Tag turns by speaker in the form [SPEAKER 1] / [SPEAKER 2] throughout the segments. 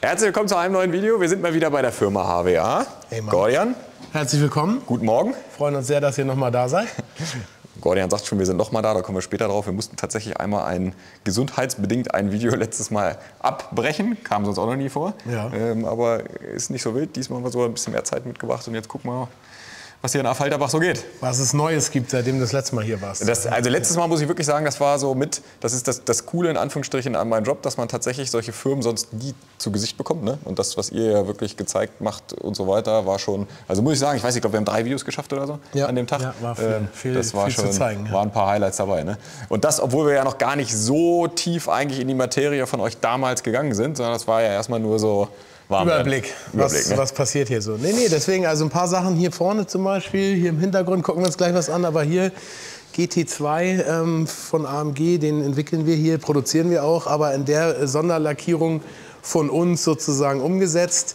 [SPEAKER 1] Herzlich willkommen zu einem neuen Video. Wir sind mal wieder bei der Firma HWA.
[SPEAKER 2] Hey, Mann.
[SPEAKER 1] Gordian,
[SPEAKER 2] Herzlich willkommen.
[SPEAKER 1] guten Morgen.
[SPEAKER 2] Freuen uns sehr, dass ihr nochmal da seid.
[SPEAKER 1] Gordian sagt schon, wir sind noch mal da, da kommen wir später drauf. Wir mussten tatsächlich einmal ein gesundheitsbedingt ein Video letztes Mal abbrechen. Kam sonst auch noch nie vor.
[SPEAKER 2] Ja.
[SPEAKER 1] Ähm, aber ist nicht so wild. Diesmal haben wir so ein bisschen mehr Zeit mitgebracht und jetzt gucken wir, was hier in Affalterbach so geht.
[SPEAKER 2] Was es Neues gibt, seitdem du das letzte Mal hier warst.
[SPEAKER 1] Das, also letztes Mal muss ich wirklich sagen, das war so mit, das ist das, das Coole in Anführungsstrichen an meinem Job, dass man tatsächlich solche Firmen sonst nie zu Gesicht bekommt. Ne? Und das, was ihr ja wirklich gezeigt macht und so weiter, war schon, also muss ich sagen, ich weiß nicht, ich glaube, wir haben drei Videos geschafft oder so
[SPEAKER 2] Ja,
[SPEAKER 1] an dem Tag.
[SPEAKER 2] ja, war viel-
[SPEAKER 1] Ähm,
[SPEAKER 2] viel-
[SPEAKER 1] das war
[SPEAKER 2] viel zu
[SPEAKER 1] schon,
[SPEAKER 2] zeigen, ja.
[SPEAKER 1] waren ein paar Highlights dabei. Ne? Und das, obwohl wir ja noch gar nicht so tief eigentlich in die Materie von euch damals gegangen sind, sondern das war ja erstmal nur so warm
[SPEAKER 2] Überblick,
[SPEAKER 1] Überblick
[SPEAKER 2] was,
[SPEAKER 1] ne?
[SPEAKER 2] was passiert hier so. Nee, nee, deswegen also ein paar Sachen hier vorne zum Beispiel, hier im Hintergrund gucken wir uns gleich was an, aber hier GT2 ähm, von AMG, den entwickeln wir hier, produzieren wir auch, aber in der Sonderlackierung von uns sozusagen umgesetzt.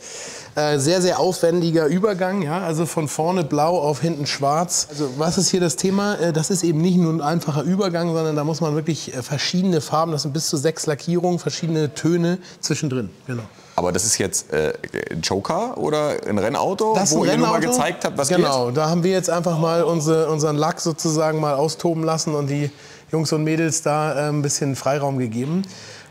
[SPEAKER 2] Äh, sehr, sehr aufwendiger Übergang, ja, also von vorne blau auf hinten schwarz. Also was ist hier das Thema? Äh, das ist eben nicht nur ein einfacher Übergang, sondern da muss man wirklich äh, verschiedene Farben, das sind bis zu sechs Lackierungen, verschiedene Töne zwischendrin. Genau.
[SPEAKER 1] Aber das ist jetzt äh, ein Joker oder ein Rennauto,
[SPEAKER 2] Das ist
[SPEAKER 1] wo
[SPEAKER 2] ein
[SPEAKER 1] ihr nur mal
[SPEAKER 2] Rennauto.
[SPEAKER 1] gezeigt habt, was
[SPEAKER 2] Genau,
[SPEAKER 1] geht?
[SPEAKER 2] da haben wir jetzt einfach mal unsere, unseren Lack sozusagen mal austoben lassen und die Jungs und Mädels da äh, ein bisschen Freiraum gegeben.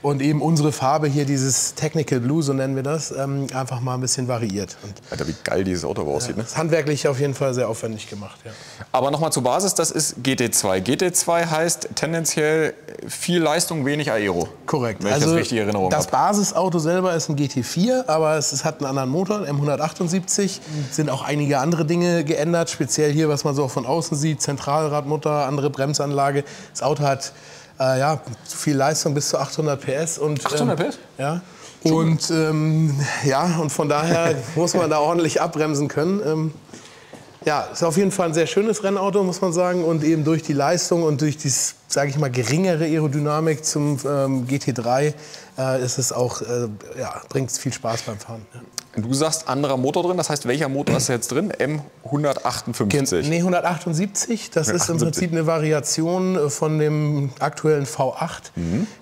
[SPEAKER 2] Und eben unsere Farbe hier, dieses Technical Blue, so nennen wir das, ähm, einfach mal ein bisschen variiert. Und
[SPEAKER 1] Alter, wie geil dieses Auto aber aussieht. Ne?
[SPEAKER 2] das ist handwerklich auf jeden Fall sehr aufwendig gemacht. Ja.
[SPEAKER 1] Aber nochmal zur Basis, das ist GT2. GT2 heißt tendenziell viel Leistung, wenig Aero.
[SPEAKER 2] Korrekt.
[SPEAKER 1] Wenn ich das richtig in Erinnerung
[SPEAKER 2] das. Basisauto selber ist ein GT4, aber es, es hat einen anderen Motor, einen M178. Sind auch einige andere Dinge geändert, speziell hier, was man so von außen sieht, Zentralradmutter, andere Bremsanlage. Das Auto hat äh, ja, viel Leistung, bis zu 800 PS. Und,
[SPEAKER 1] 800
[SPEAKER 2] ähm,
[SPEAKER 1] PS?
[SPEAKER 2] Ja. Und ähm, ja, und von daher muss man da ordentlich abbremsen können. Ähm, ja, ist auf jeden Fall ein sehr schönes Rennauto, muss man sagen. Und eben durch die Leistung und durch die, sage ich mal, geringere Aerodynamik zum ähm, GT3 äh, ist es auch, äh, ja, bringt viel Spaß beim Fahren. Ja.
[SPEAKER 1] Du sagst anderer Motor drin, das heißt, welcher Motor ist jetzt drin? M158.
[SPEAKER 2] Nee, 178, das ist im
[SPEAKER 1] 178.
[SPEAKER 2] Prinzip eine Variation äh, von dem aktuellen V8.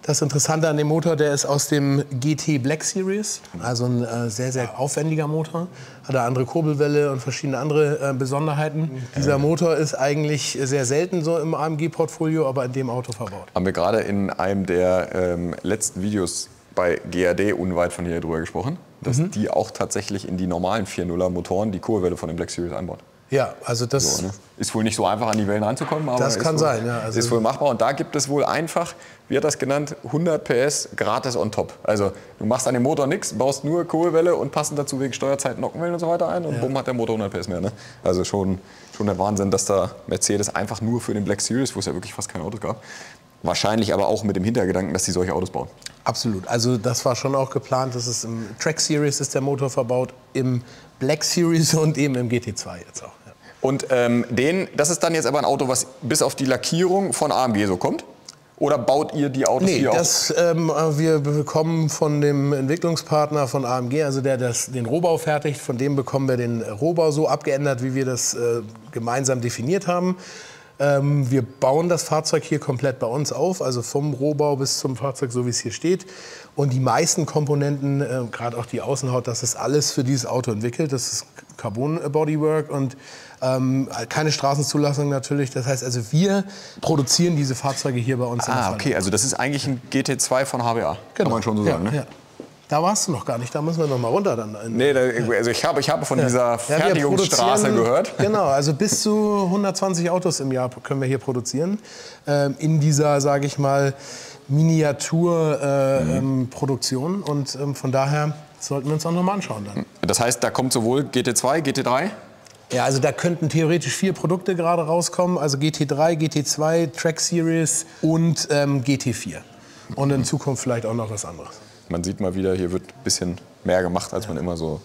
[SPEAKER 2] Das Interessante an dem Motor, der ist aus dem GT Black Series, also ein äh, sehr, sehr aufwendiger Motor. Hat eine andere Kurbelwelle und verschiedene andere äh, Besonderheiten. Dieser Motor ist eigentlich sehr selten so im AMG-Portfolio, aber in dem Auto verbaut.
[SPEAKER 1] Haben wir gerade in einem der ähm, letzten Videos bei GAD unweit von hier drüber gesprochen, dass
[SPEAKER 2] Mhm.
[SPEAKER 1] die auch tatsächlich in die normalen 4.0er Motoren die Kurbelwelle von dem Black Series einbauen.
[SPEAKER 2] Ja, also das...
[SPEAKER 1] So, ne? Ist wohl nicht so einfach an die Wellen ranzukommen, aber
[SPEAKER 2] Das kann
[SPEAKER 1] wohl,
[SPEAKER 2] sein, ja, also-
[SPEAKER 1] ist wohl machbar. Und da gibt es wohl einfach, wie hat das genannt, 100 PS gratis on top. Also du machst an dem Motor nichts, baust nur Kurbelwelle und passend dazu wegen Steuerzeit Nockenwellen und so weiter ein und bumm hat der Motor 100 PS mehr. Ne? Also schon, schon der Wahnsinn, dass da Mercedes einfach nur für den Black Series, wo es ja wirklich fast keine Autos gab, wahrscheinlich aber auch mit dem Hintergedanken, dass die solche Autos bauen.
[SPEAKER 2] Absolut. Also das war schon auch geplant. Das ist im Track Series ist der Motor verbaut, im Black Series und eben im GT2 jetzt auch. Ja.
[SPEAKER 1] Und ähm, den, das ist dann jetzt aber ein Auto, was bis auf die Lackierung von AMG so kommt? Oder baut ihr die Autos
[SPEAKER 2] Nee,
[SPEAKER 1] hier
[SPEAKER 2] das, ähm, wir bekommen von dem Entwicklungspartner von AMG, also der das, den Rohbau fertigt, von dem bekommen wir den Rohbau so abgeändert, wie wir das äh, gemeinsam definiert haben. Ähm, wir bauen das Fahrzeug hier komplett bei uns auf, also vom Rohbau bis zum Fahrzeug, so wie es hier steht. Und die meisten Komponenten, äh, gerade auch die Außenhaut, das ist alles für dieses Auto entwickelt. Das ist Carbon Bodywork und ähm, keine Straßenzulassung natürlich. Das heißt also, wir produzieren diese Fahrzeuge hier bei uns
[SPEAKER 1] Ah, okay, also das ist eigentlich ein GT2 von HBA. Kann man schon so sagen,
[SPEAKER 2] ja,
[SPEAKER 1] ne?
[SPEAKER 2] ja. Da warst du noch gar nicht, da müssen wir noch mal runter dann.
[SPEAKER 1] Nee, da, also ich habe, ich habe von dieser
[SPEAKER 2] Ja, wir
[SPEAKER 1] Fertigungsstraße
[SPEAKER 2] produzieren-
[SPEAKER 1] gehört.
[SPEAKER 2] Genau, also bis zu 120 Autos im Jahr können wir hier produzieren. Ähm, in dieser, sage ich mal, Miniaturproduktion. Äh, ähm, Produktion. Und ähm, von daher sollten wir uns auch noch mal anschauen dann.
[SPEAKER 1] Das heißt, da kommt sowohl GT2, GT3.
[SPEAKER 2] Ja, also da könnten theoretisch vier Produkte gerade rauskommen. Also GT3, GT2, Track Series und ähm, GT4. Und in Zukunft vielleicht auch noch was anderes.
[SPEAKER 1] Man sieht mal wieder, hier wird ein bisschen mehr gemacht, als man immer so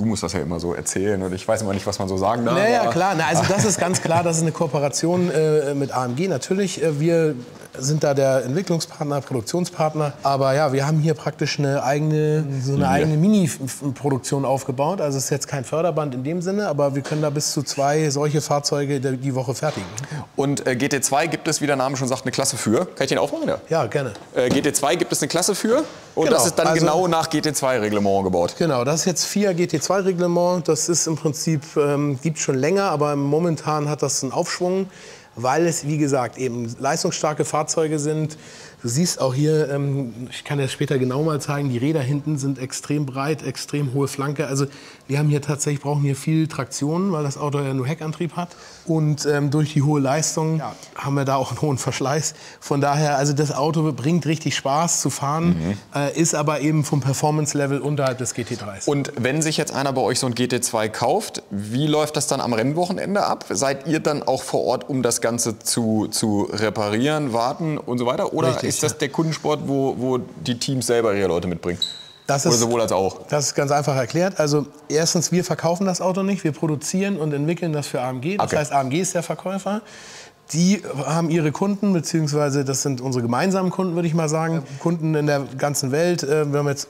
[SPEAKER 1] du musst das ja immer so erzählen und ich weiß immer nicht, was man so sagen darf.
[SPEAKER 2] Naja, klar. Na, also das ist ganz klar, das ist eine Kooperation äh, mit AMG. Natürlich, äh, wir sind da der Entwicklungspartner, Produktionspartner. Aber ja, wir haben hier praktisch eine eigene, so eine eigene Mini-Produktion aufgebaut. Also es ist jetzt kein Förderband in dem Sinne, aber wir können da bis zu zwei solche Fahrzeuge die Woche fertigen.
[SPEAKER 1] Und äh, GT2 gibt es, wie der Name schon sagt, eine Klasse für. Kann ich den aufmachen? Ja,
[SPEAKER 2] ja gerne.
[SPEAKER 1] Äh, GT2 gibt es eine Klasse für und genau. das ist dann also, genau nach GT2-Reglement gebaut.
[SPEAKER 2] Genau, das ist jetzt 4 GT2. CO2-Reglement, das ist im Prinzip, ähm, gibt schon länger, aber momentan hat das einen Aufschwung, weil es, wie gesagt, eben leistungsstarke Fahrzeuge sind. Du siehst auch hier, ähm, ich kann dir das später genau mal zeigen, die Räder hinten sind extrem breit, extrem hohe Flanke. Also wir haben hier tatsächlich, brauchen hier viel Traktion, weil das Auto ja nur Heckantrieb hat. Und ähm, durch die hohe Leistung ja. haben wir da auch einen hohen Verschleiß. Von daher, also das Auto bringt richtig Spaß zu fahren, mhm. äh, ist aber eben vom Performance-Level unterhalb des GT3s.
[SPEAKER 1] Und wenn sich jetzt einer bei euch so ein GT2 kauft, wie läuft das dann am Rennwochenende ab? Seid ihr dann auch vor Ort, um das Ganze zu, zu reparieren, warten und so weiter? Oder richtig ist das der Kundensport, wo, wo die Teams selber ihre Leute mitbringen?
[SPEAKER 2] Das
[SPEAKER 1] Oder
[SPEAKER 2] ist,
[SPEAKER 1] sowohl als auch?
[SPEAKER 2] Das ist ganz einfach erklärt. Also erstens, wir verkaufen das Auto nicht. Wir produzieren und entwickeln das für AMG. Das okay. heißt, AMG ist der Verkäufer. Die haben ihre Kunden, beziehungsweise das sind unsere gemeinsamen Kunden, würde ich mal sagen. Kunden in der ganzen Welt. Äh, wir haben jetzt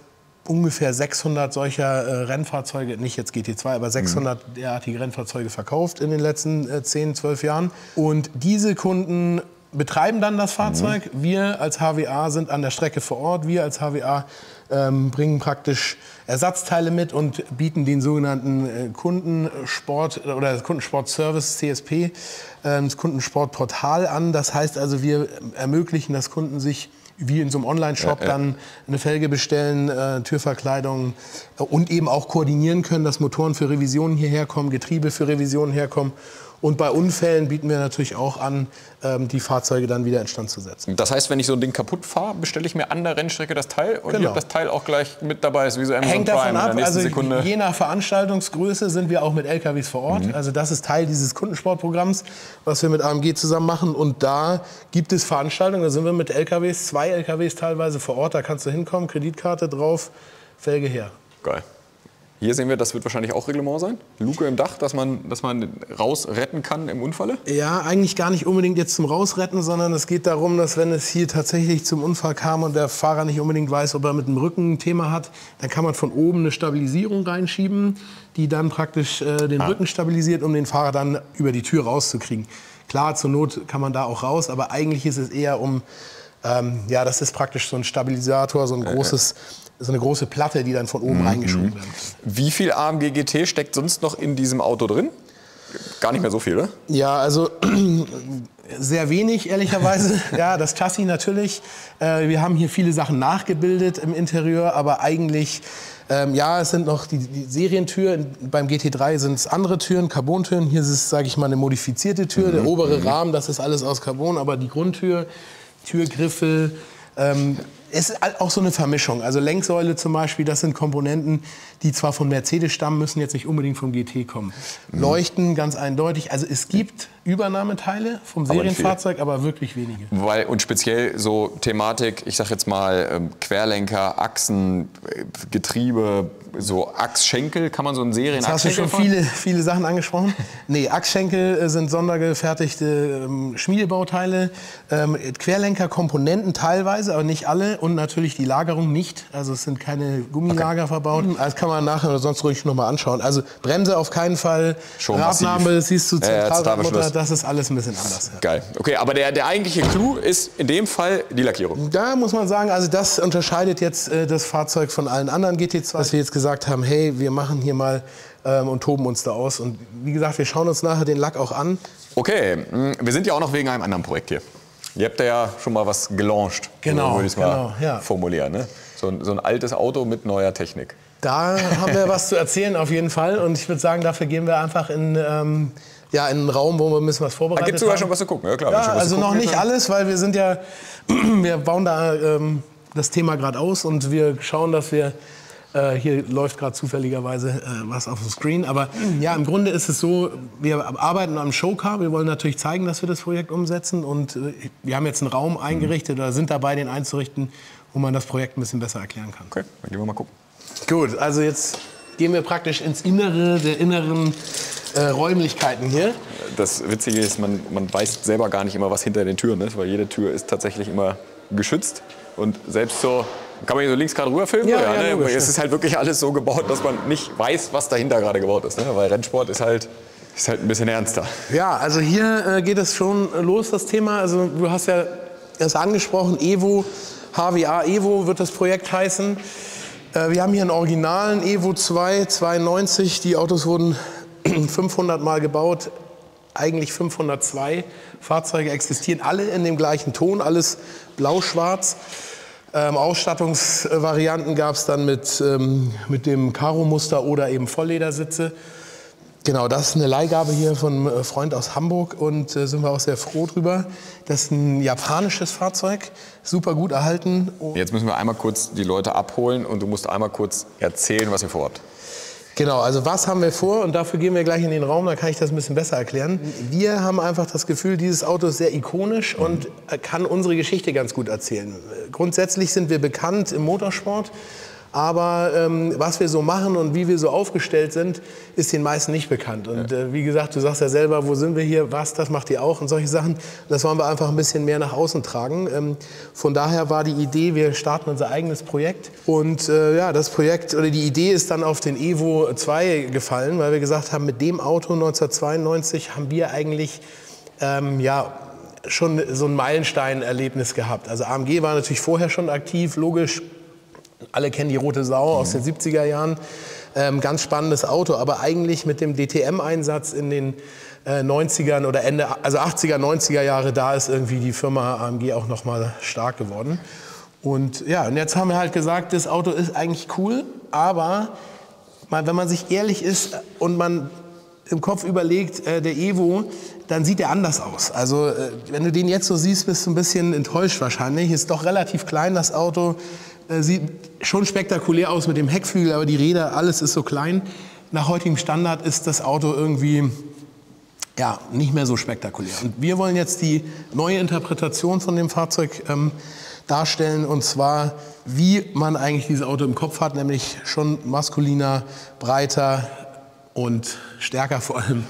[SPEAKER 2] ungefähr 600 solcher äh, Rennfahrzeuge, nicht jetzt GT2, aber 600 mhm. derartige Rennfahrzeuge verkauft in den letzten 10, äh, 12 Jahren. Und diese Kunden betreiben dann das Fahrzeug. Mhm. Wir als HWA sind an der Strecke vor Ort. Wir als HWA ähm, bringen praktisch Ersatzteile mit und bieten den sogenannten äh, Kundensport oder Kundensportservice CSP, äh, das Kundensportportal an. Das heißt also, wir ermöglichen, dass Kunden sich wie in so einem Online-Shop ja, ja. dann eine Felge bestellen, äh, Türverkleidung äh, und eben auch koordinieren können, dass Motoren für Revisionen hierher kommen, Getriebe für Revisionen herkommen und bei Unfällen bieten wir natürlich auch an, ähm, die Fahrzeuge dann wieder instand zu setzen.
[SPEAKER 1] Das heißt, wenn ich so ein Ding kaputt fahre, bestelle ich mir an der Rennstrecke das Teil und genau. ich habe das Teil auch gleich mit dabei, ist wie so
[SPEAKER 2] Amazon Hängt Prime davon ab, also Sekunde. je nach Veranstaltungsgröße sind wir auch mit LKWs vor Ort. Mhm. Also das ist Teil dieses Kundensportprogramms, was wir mit AMG zusammen machen. Und da gibt es Veranstaltungen, da sind wir mit LKWs, zwei LKWs teilweise vor Ort, da kannst du hinkommen, Kreditkarte drauf, Felge her.
[SPEAKER 1] Geil. Hier sehen wir, das wird wahrscheinlich auch Reglement sein. Luke im Dach, dass man, dass man rausretten kann im Unfalle?
[SPEAKER 2] Ja, eigentlich gar nicht unbedingt jetzt zum Rausretten, sondern es geht darum, dass wenn es hier tatsächlich zum Unfall kam und der Fahrer nicht unbedingt weiß, ob er mit dem Rücken ein Thema hat, dann kann man von oben eine Stabilisierung reinschieben, die dann praktisch äh, den ah. Rücken stabilisiert, um den Fahrer dann über die Tür rauszukriegen. Klar, zur Not kann man da auch raus, aber eigentlich ist es eher um ähm, ja, das ist praktisch so ein Stabilisator, so ein großes so eine große Platte, die dann von oben mhm. reingeschoben wird.
[SPEAKER 1] Wie viel AMG GT steckt sonst noch in diesem Auto drin? Gar nicht mehr so viel, oder?
[SPEAKER 2] Ja, also sehr wenig, ehrlicherweise. ja, das Chassis natürlich. Äh, wir haben hier viele Sachen nachgebildet im Interieur, aber eigentlich, ähm, ja, es sind noch die, die Serientüren. Beim GT3 sind es andere Türen, Carbontüren. Hier ist es, sage ich mal, eine modifizierte Tür. Mhm. Der obere mhm. Rahmen, das ist alles aus Carbon, aber die Grundtür, Türgriffel, ähm, es ist auch so eine Vermischung. Also Lenksäule zum Beispiel, das sind Komponenten, die zwar von Mercedes stammen, müssen jetzt nicht unbedingt vom GT kommen. Mhm. Leuchten ganz eindeutig. Also es gibt Übernahmeteile vom Serienfahrzeug, aber, aber, wirklich wenige.
[SPEAKER 1] Weil, und speziell so Thematik, ich sag jetzt mal ähm, Querlenker, Achsen, äh, Getriebe, so Achsschenkel, kann man so einen Serien
[SPEAKER 2] Jetzt hast du schon viele, viele Sachen angesprochen. nee, Achsschenkel äh, sind sondergefertigte ähm, Schmiedebauteile, ähm, Querlenkerkomponenten teilweise, aber nicht alle und natürlich die Lagerung nicht. Also es sind keine Gummilager okay. verbaut. Das kann man nachher oder sonst ruhig noch mal anschauen. Also Bremse auf keinen Fall,
[SPEAKER 1] schon Radnahme,
[SPEAKER 2] siehst du, Zentralradmutter, äh, das ist alles ein bisschen anders.
[SPEAKER 1] Ja. Geil. Okay, aber der, der eigentliche Clou ist in dem Fall die Lackierung.
[SPEAKER 2] Da muss man sagen, also das unterscheidet jetzt äh, das Fahrzeug von allen anderen GT2, dass wir jetzt gesagt haben, hey, wir machen hier mal ähm, und toben uns da aus. Und wie gesagt, wir schauen uns nachher den Lack auch an.
[SPEAKER 1] Okay, mm, wir sind ja auch noch wegen einem anderen Projekt hier. Ihr habt ja schon mal was gelauncht,
[SPEAKER 2] genau,
[SPEAKER 1] würde ich es mal genau, ja. formulieren. Ne? So, ein, so ein altes Auto mit neuer Technik.
[SPEAKER 2] Da haben wir was zu erzählen auf jeden Fall. Und ich würde sagen, dafür gehen wir einfach in, ähm, ja, in einen Raum, wo wir ein bisschen was vorbereitet haben. Gibt
[SPEAKER 1] sogar schon was zu gucken? Ja, klar.
[SPEAKER 2] Ja, also noch nicht alles, weil wir sind ja, wir bauen da ähm, das Thema gerade aus und wir schauen, dass wir äh, hier läuft gerade zufälligerweise äh, was auf dem Screen. Aber ja, im Grunde ist es so, wir arbeiten am Showcar. Wir wollen natürlich zeigen, dass wir das Projekt umsetzen. Und äh, wir haben jetzt einen Raum eingerichtet oder sind dabei, den einzurichten, wo man das Projekt ein bisschen besser erklären kann.
[SPEAKER 1] Okay, dann gehen wir mal gucken.
[SPEAKER 2] Gut, also jetzt gehen wir praktisch ins Innere der inneren äh, Räumlichkeiten hier.
[SPEAKER 1] Das Witzige ist, man, man weiß selber gar nicht immer, was hinter den Türen ist, weil jede Tür ist tatsächlich immer geschützt. Und selbst so, kann man hier so links gerade rüberfilmen?
[SPEAKER 2] Ja, ja,
[SPEAKER 1] ne?
[SPEAKER 2] logisch,
[SPEAKER 1] Es ist halt wirklich alles so gebaut, dass man nicht weiß, was dahinter gerade gebaut ist. Ne? Weil Rennsport ist halt, ist halt ein bisschen ernster.
[SPEAKER 2] Ja, also hier äh, geht es schon los, das Thema. Also du hast ja es angesprochen, Evo, HWA Evo wird das Projekt heißen. Äh, wir haben hier einen originalen Evo 2, 92. Die Autos wurden 500 Mal gebaut, eigentlich 502 Fahrzeuge existieren, alle in dem gleichen Ton, alles blau-schwarz. Ähm, Ausstattungsvarianten gab es dann mit, ähm, mit dem Karo-Muster oder eben Vollledersitze. Genau, das ist eine Leihgabe hier von einem äh, Freund aus Hamburg und äh, sind wir auch sehr froh drüber. Das ist ein japanisches Fahrzeug, super gut erhalten.
[SPEAKER 1] Jetzt müssen wir einmal kurz die Leute abholen und du musst einmal kurz erzählen, was ihr vorhabt.
[SPEAKER 2] Genau, also was haben wir vor und dafür gehen wir gleich in den Raum, da kann ich das ein bisschen besser erklären. Wir haben einfach das Gefühl, dieses Auto ist sehr ikonisch und kann unsere Geschichte ganz gut erzählen. Grundsätzlich sind wir bekannt im Motorsport, aber ähm, was wir so machen und wie wir so aufgestellt sind, ist den meisten nicht bekannt. Und äh, wie gesagt, du sagst ja selber, wo sind wir hier, was, das macht ihr auch und solche Sachen. Das wollen wir einfach ein bisschen mehr nach außen tragen. Ähm, von daher war die Idee, wir starten unser eigenes Projekt. Und äh, ja, das Projekt oder die Idee ist dann auf den Evo 2 gefallen, weil wir gesagt haben, mit dem Auto 1992 haben wir eigentlich ähm, ja, schon so ein Meilenstein-Erlebnis gehabt. Also AMG war natürlich vorher schon aktiv, logisch, alle kennen die Rote Sau aus den 70er Jahren. Ähm, ganz spannendes Auto, aber eigentlich mit dem DTM-Einsatz in den äh, 90ern oder Ende, also 80er, 90er Jahre, da ist irgendwie die Firma AMG auch noch mal stark geworden. Und ja, und jetzt haben wir halt gesagt, das Auto ist eigentlich cool, aber mal, wenn man sich ehrlich ist und man im Kopf überlegt, äh, der Evo, dann sieht er anders aus. Also äh, wenn du den jetzt so siehst, bist du ein bisschen enttäuscht wahrscheinlich. Ist doch relativ klein das Auto, sieht schon spektakulär aus mit dem Heckflügel, aber die Räder, alles ist so klein. Nach heutigem Standard ist das Auto irgendwie ja, nicht mehr so spektakulär. Und wir wollen jetzt die neue Interpretation von dem Fahrzeug ähm, darstellen und zwar, wie man eigentlich dieses Auto im Kopf hat, nämlich schon maskuliner, breiter und stärker vor allem.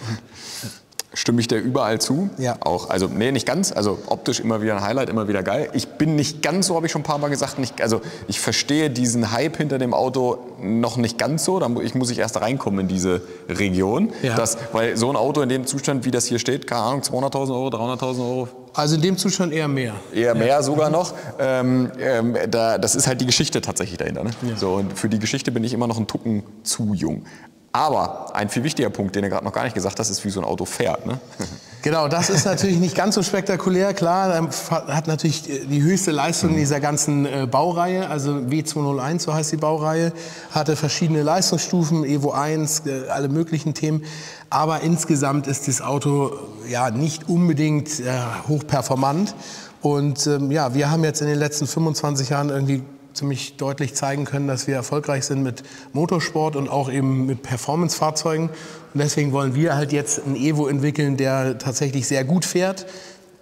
[SPEAKER 1] Stimme ich dir überall zu.
[SPEAKER 2] Ja.
[SPEAKER 1] Auch, also, nee, nicht ganz. Also optisch immer wieder ein Highlight, immer wieder geil. Ich bin nicht ganz so, habe ich schon ein paar Mal gesagt. Nicht, also ich verstehe diesen Hype hinter dem Auto noch nicht ganz so. Da ich muss ich erst reinkommen in diese Region.
[SPEAKER 2] Ja.
[SPEAKER 1] Das, weil so ein Auto in dem Zustand, wie das hier steht, keine Ahnung, 200.000 Euro, 300.000 Euro,
[SPEAKER 2] Also in dem Zustand eher mehr.
[SPEAKER 1] eher mehr sogar noch. Ähm, ähm, da, das ist halt die Geschichte tatsächlich dahinter. Ne? So, und für die Geschichte bin ich immer noch ein Tucken zu jung. Aber ein viel wichtiger Punkt, den du gerade noch gar nicht gesagt hast, ist, wie so ein Auto fährt. Ne?
[SPEAKER 2] Genau, das ist natürlich nicht ganz so spektakulär. Klar, hat natürlich die höchste Leistung dieser ganzen äh, Baureihe, also W201, so heißt die Baureihe, hatte verschiedene Leistungsstufen, Evo 1, äh, alle möglichen Themen. Aber insgesamt ist das Auto ja nicht unbedingt äh, hochperformant. Und ähm, ja, wir haben jetzt in den letzten 25 Jahren irgendwie ziemlich deutlich zeigen können, dass wir erfolgreich sind mit Motorsport und auch eben mit Performance-Fahrzeugen. Und deswegen wollen wir halt jetzt ein Evo entwickeln, der tatsächlich sehr gut fährt.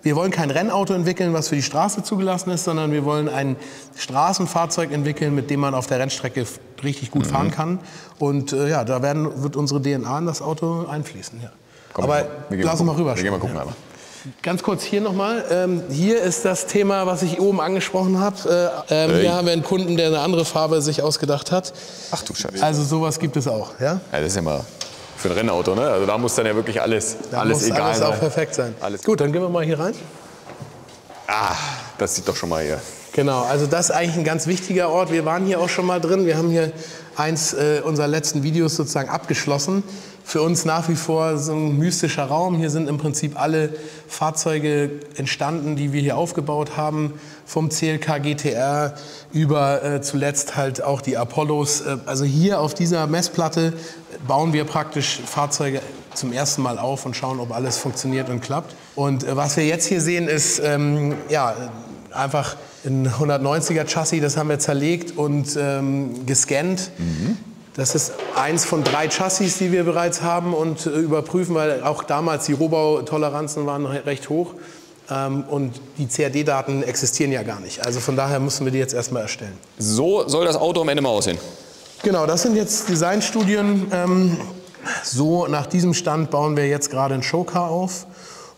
[SPEAKER 2] Wir wollen kein Rennauto entwickeln, was für die Straße zugelassen ist, sondern wir wollen ein Straßenfahrzeug entwickeln, mit dem man auf der Rennstrecke richtig gut fahren kann. Und äh, ja, da werden, wird unsere DNA in das Auto einfließen. Ja.
[SPEAKER 1] Komm,
[SPEAKER 2] Aber lass uns mal rüber.
[SPEAKER 1] Wir gehen mal gucken. einmal.
[SPEAKER 2] Ganz kurz hier nochmal. Ähm, hier ist das Thema, was ich oben angesprochen habe. Äh, ähm, hier haben wir einen Kunden, der eine andere Farbe sich ausgedacht hat.
[SPEAKER 1] Ach du Scheiße.
[SPEAKER 2] Also sowas gibt es auch. Ja?
[SPEAKER 1] Ja, das ist ja mal für ein Rennauto, ne? Also da muss dann ja wirklich alles,
[SPEAKER 2] Da
[SPEAKER 1] alles
[SPEAKER 2] muss
[SPEAKER 1] egal
[SPEAKER 2] alles
[SPEAKER 1] sein.
[SPEAKER 2] auch perfekt sein.
[SPEAKER 1] Alles-
[SPEAKER 2] Gut, dann gehen wir mal hier rein.
[SPEAKER 1] Ah, das sieht doch schon mal hier.
[SPEAKER 2] Genau, also das ist eigentlich ein ganz wichtiger Ort. Wir waren hier auch schon mal drin. Wir haben hier eins äh, unserer letzten Videos sozusagen abgeschlossen. Für uns nach wie vor so ein mystischer Raum. Hier sind im Prinzip alle Fahrzeuge entstanden, die wir hier aufgebaut haben. Vom CLK GTR über äh, zuletzt halt auch die Apollos. Äh, also hier auf dieser Messplatte bauen wir praktisch Fahrzeuge zum ersten Mal auf und schauen, ob alles funktioniert und klappt. Und äh, was wir jetzt hier sehen, ist ähm, ja, einfach ein 190er Chassis, das haben wir zerlegt und ähm, gescannt. Das ist eins von drei Chassis, die wir bereits haben und äh, überprüfen, weil auch damals die Rohbautoleranzen waren re- recht hoch. Ähm, und die CAD-Daten existieren ja gar nicht. Also von daher müssen wir die jetzt erstmal erstellen.
[SPEAKER 1] So soll das Auto am Ende mal aussehen.
[SPEAKER 2] Genau, das sind jetzt Designstudien. Ähm, so nach diesem Stand bauen wir jetzt gerade ein Showcar auf.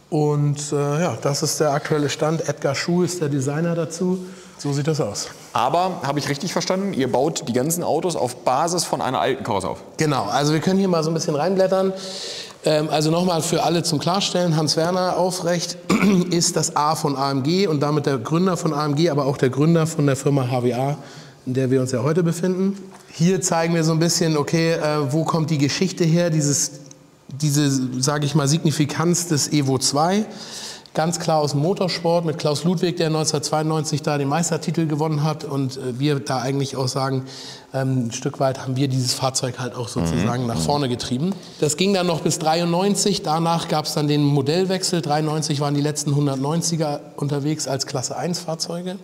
[SPEAKER 2] Und äh, ja, das ist der aktuelle Stand. Edgar Schuh ist der Designer dazu. So sieht das aus.
[SPEAKER 1] Aber habe ich richtig verstanden, ihr baut die ganzen Autos auf Basis von einer alten Karosse auf?
[SPEAKER 2] Genau, also wir können hier mal so ein bisschen reinblättern. Ähm, also nochmal für alle zum Klarstellen, Hans-Werner Aufrecht ist das A von AMG und damit der Gründer von AMG, aber auch der Gründer von der Firma HWA, in der wir uns ja heute befinden. Hier zeigen wir so ein bisschen, okay, äh, wo kommt die Geschichte her, dieses, diese, sage ich mal, Signifikanz des Evo 2 ganz klar aus dem Motorsport mit Klaus Ludwig, der 1992 da den Meistertitel gewonnen hat und äh, wir da eigentlich auch sagen, ähm, ein Stück weit haben wir dieses Fahrzeug halt auch sozusagen mhm. nach vorne getrieben. Das ging dann noch bis 93, danach gab es dann den Modellwechsel, 93 waren die letzten 190er unterwegs als Klasse 1 Fahrzeuge.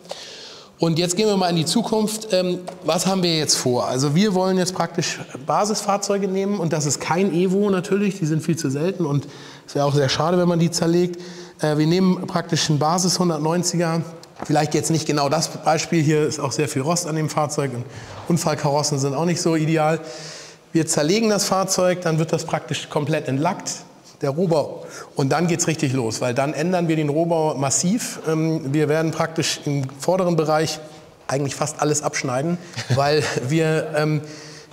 [SPEAKER 2] Und jetzt gehen wir mal in die Zukunft. Ähm, was haben wir jetzt vor? Also wir wollen jetzt praktisch Basisfahrzeuge nehmen und das ist kein Evo natürlich, die sind viel zu selten und es wäre auch sehr schade, wenn man die zerlegt. Äh, wir nehmen praktisch einen Basis 190er, vielleicht jetzt nicht genau das Beispiel, hier ist auch sehr viel Rost an dem Fahrzeug und Unfallkarossen sind auch nicht so ideal. Wir zerlegen das Fahrzeug, dann wird das praktisch komplett entlackt, der Rohbau. Und dann geht es richtig los, weil dann ändern wir den Rohbau massiv. Ähm, wir werden praktisch im vorderen Bereich eigentlich fast alles abschneiden, weil wir ähm,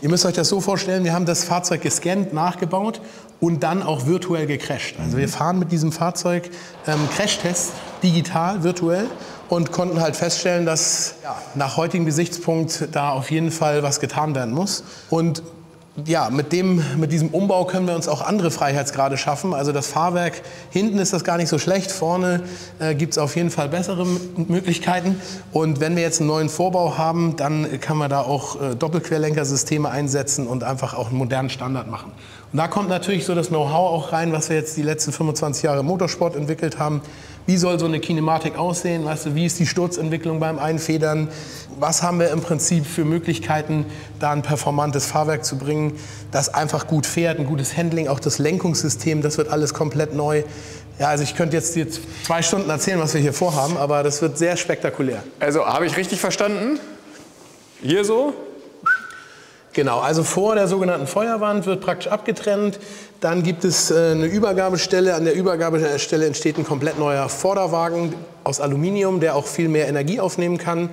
[SPEAKER 2] Ihr müsst euch das so vorstellen, wir haben das Fahrzeug gescannt, nachgebaut und dann auch virtuell gecrasht. Also wir fahren mit diesem Fahrzeug ähm, Crashtests digital, virtuell und konnten halt feststellen, dass ja, nach heutigem Gesichtspunkt da auf jeden Fall was getan werden muss. Und ja, mit, dem, mit diesem Umbau können wir uns auch andere Freiheitsgrade schaffen. Also das Fahrwerk hinten ist das gar nicht so schlecht, vorne äh, gibt es auf jeden Fall bessere Möglichkeiten. Und wenn wir jetzt einen neuen Vorbau haben, dann kann man da auch äh, Doppelquerlenkersysteme einsetzen und einfach auch einen modernen Standard machen. Und da kommt natürlich so das Know-how auch rein, was wir jetzt die letzten 25 Jahre im Motorsport entwickelt haben. Wie soll so eine Kinematik aussehen? Weißt du, wie ist die Sturzentwicklung beim Einfedern? Was haben wir im Prinzip für Möglichkeiten, da ein performantes Fahrwerk zu bringen, das einfach gut fährt, ein gutes Handling, auch das Lenkungssystem, das wird alles komplett neu. Ja, also ich könnte jetzt, jetzt zwei Stunden erzählen, was wir hier vorhaben, aber das wird sehr spektakulär.
[SPEAKER 1] Also habe ich richtig verstanden? Hier so?
[SPEAKER 2] Genau, also vor der sogenannten Feuerwand wird praktisch abgetrennt. Dann gibt es äh, eine Übergabestelle. An der Übergabestelle entsteht ein komplett neuer Vorderwagen aus Aluminium, der auch viel mehr Energie aufnehmen kann.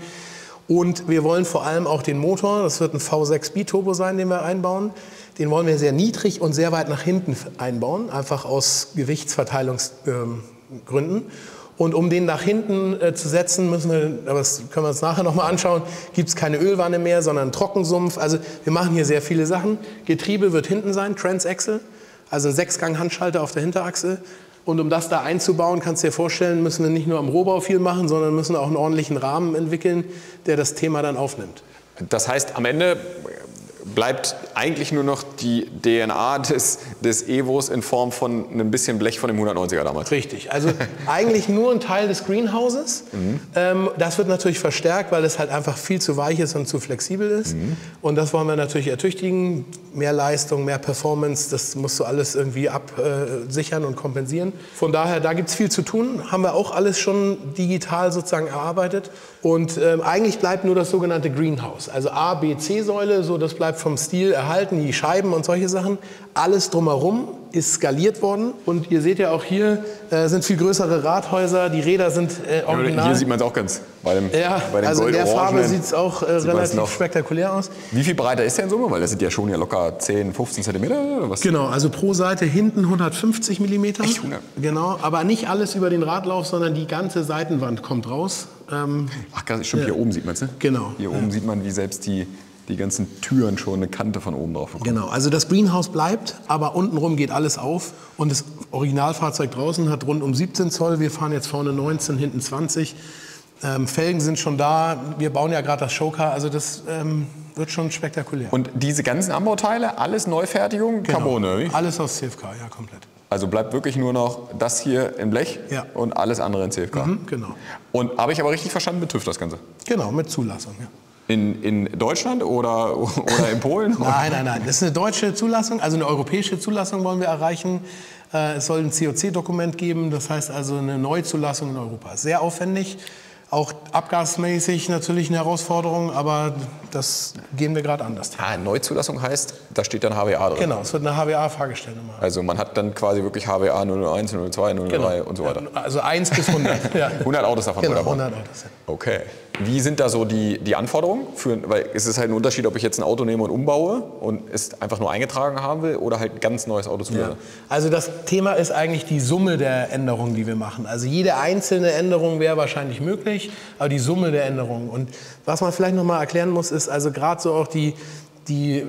[SPEAKER 2] Und wir wollen vor allem auch den Motor, das wird ein V6 Biturbo sein, den wir einbauen. Den wollen wir sehr niedrig und sehr weit nach hinten einbauen, einfach aus Gewichtsverteilungsgründen. Und um den nach hinten äh, zu setzen, müssen wir, aber das können wir uns nachher nochmal anschauen, gibt es keine Ölwanne mehr, sondern Trockensumpf. Also wir machen hier sehr viele Sachen. Getriebe wird hinten sein, Transaxle, also Sechsgang-Handschalter auf der Hinterachse. Und um das da einzubauen, kannst du dir vorstellen, müssen wir nicht nur am Rohbau viel machen, sondern müssen auch einen ordentlichen Rahmen entwickeln, der das Thema dann aufnimmt.
[SPEAKER 1] Das heißt, am Ende bleibt eigentlich nur noch die DNA des, des Evos in Form von einem bisschen Blech von dem 190er damals.
[SPEAKER 2] Richtig, also eigentlich nur ein Teil des Greenhouses. Mhm. Ähm, das wird natürlich verstärkt, weil es halt einfach viel zu weich ist und zu flexibel ist. Mhm. Und das wollen wir natürlich ertüchtigen. Mehr Leistung, mehr Performance, das musst du alles irgendwie absichern und kompensieren. Von daher, da gibt es viel zu tun. Haben wir auch alles schon digital sozusagen erarbeitet. Und ähm, eigentlich bleibt nur das sogenannte Greenhouse. Also A, B, C-Säule, so das bleibt vom Stil erhalten, die Scheiben und solche Sachen. Alles drumherum ist skaliert worden. Und ihr seht ja auch hier äh, sind viel größere Rathäuser. Die Räder sind äh, original.
[SPEAKER 1] Hier sieht man es auch ganz. Bei dem,
[SPEAKER 2] ja, bei dem also in der Farbe sieht es auch äh, relativ spektakulär aus.
[SPEAKER 1] Wie viel breiter ist der in Summe? Weil das sind ja schon ja locker 10, 15 Zentimeter was?
[SPEAKER 2] Genau, also pro Seite hinten 150 Millimeter. Echt 100? Genau, aber nicht alles über den Radlauf, sondern die ganze Seitenwand kommt raus.
[SPEAKER 1] Ähm, Ach, stimmt, hier oben sieht man es, ne?
[SPEAKER 2] Genau.
[SPEAKER 1] Hier oben sieht man, wie selbst die die ganzen Türen schon eine Kante von oben drauf
[SPEAKER 2] bekommen. Genau, also das Greenhouse bleibt, aber untenrum geht alles auf und das Originalfahrzeug draußen hat rund um 17 Zoll. Wir fahren jetzt vorne 19, hinten 20. Ähm, Felgen sind schon da. Wir bauen ja gerade das Showcar, also das ähm, wird schon spektakulär.
[SPEAKER 1] Und diese ganzen Anbauteile, alles Neufertigung,
[SPEAKER 2] genau. Carbone? Alles aus CFK, ja, komplett.
[SPEAKER 1] Also bleibt wirklich nur noch das hier in Blech ja. und alles andere in CFK.
[SPEAKER 2] Mhm, genau.
[SPEAKER 1] Und habe ich aber richtig verstanden, mit TÜV das Ganze?
[SPEAKER 2] Genau, mit Zulassung, ja.
[SPEAKER 1] In, in Deutschland oder, oder in Polen?
[SPEAKER 2] nein, nein, nein. Das ist eine deutsche Zulassung, also eine europäische Zulassung wollen wir erreichen. Äh, es soll ein COC-Dokument geben, das heißt also eine Neuzulassung in Europa. Sehr aufwendig, Auch abgasmäßig natürlich eine Herausforderung, aber das gehen wir gerade anders.
[SPEAKER 1] Ah, Neuzulassung heißt, da steht dann HWA drin.
[SPEAKER 2] Genau, es wird eine HWA-Fahrgestellnummer.
[SPEAKER 1] Also man hat dann quasi wirklich HWA 001, 002, 003
[SPEAKER 2] Genau.
[SPEAKER 1] und so weiter.
[SPEAKER 2] Also 1 bis 100. ja.
[SPEAKER 1] 100 Autos davon
[SPEAKER 2] Genau,
[SPEAKER 1] wunderbar.
[SPEAKER 2] 100 Autos. ja.
[SPEAKER 1] Okay. Wie sind da so die, die Anforderungen? Für, weil es ist halt ein Unterschied, ob ich jetzt ein Auto nehme und umbaue und es einfach nur eingetragen haben will oder halt ein ganz neues Auto zuführe.
[SPEAKER 2] Ja. Also das Thema ist eigentlich die Summe der Änderungen, die wir machen. Also jede einzelne Änderung wäre wahrscheinlich möglich, aber die Summe der Änderungen. Und was man vielleicht noch mal erklären muss, ist also gerade so auch die, die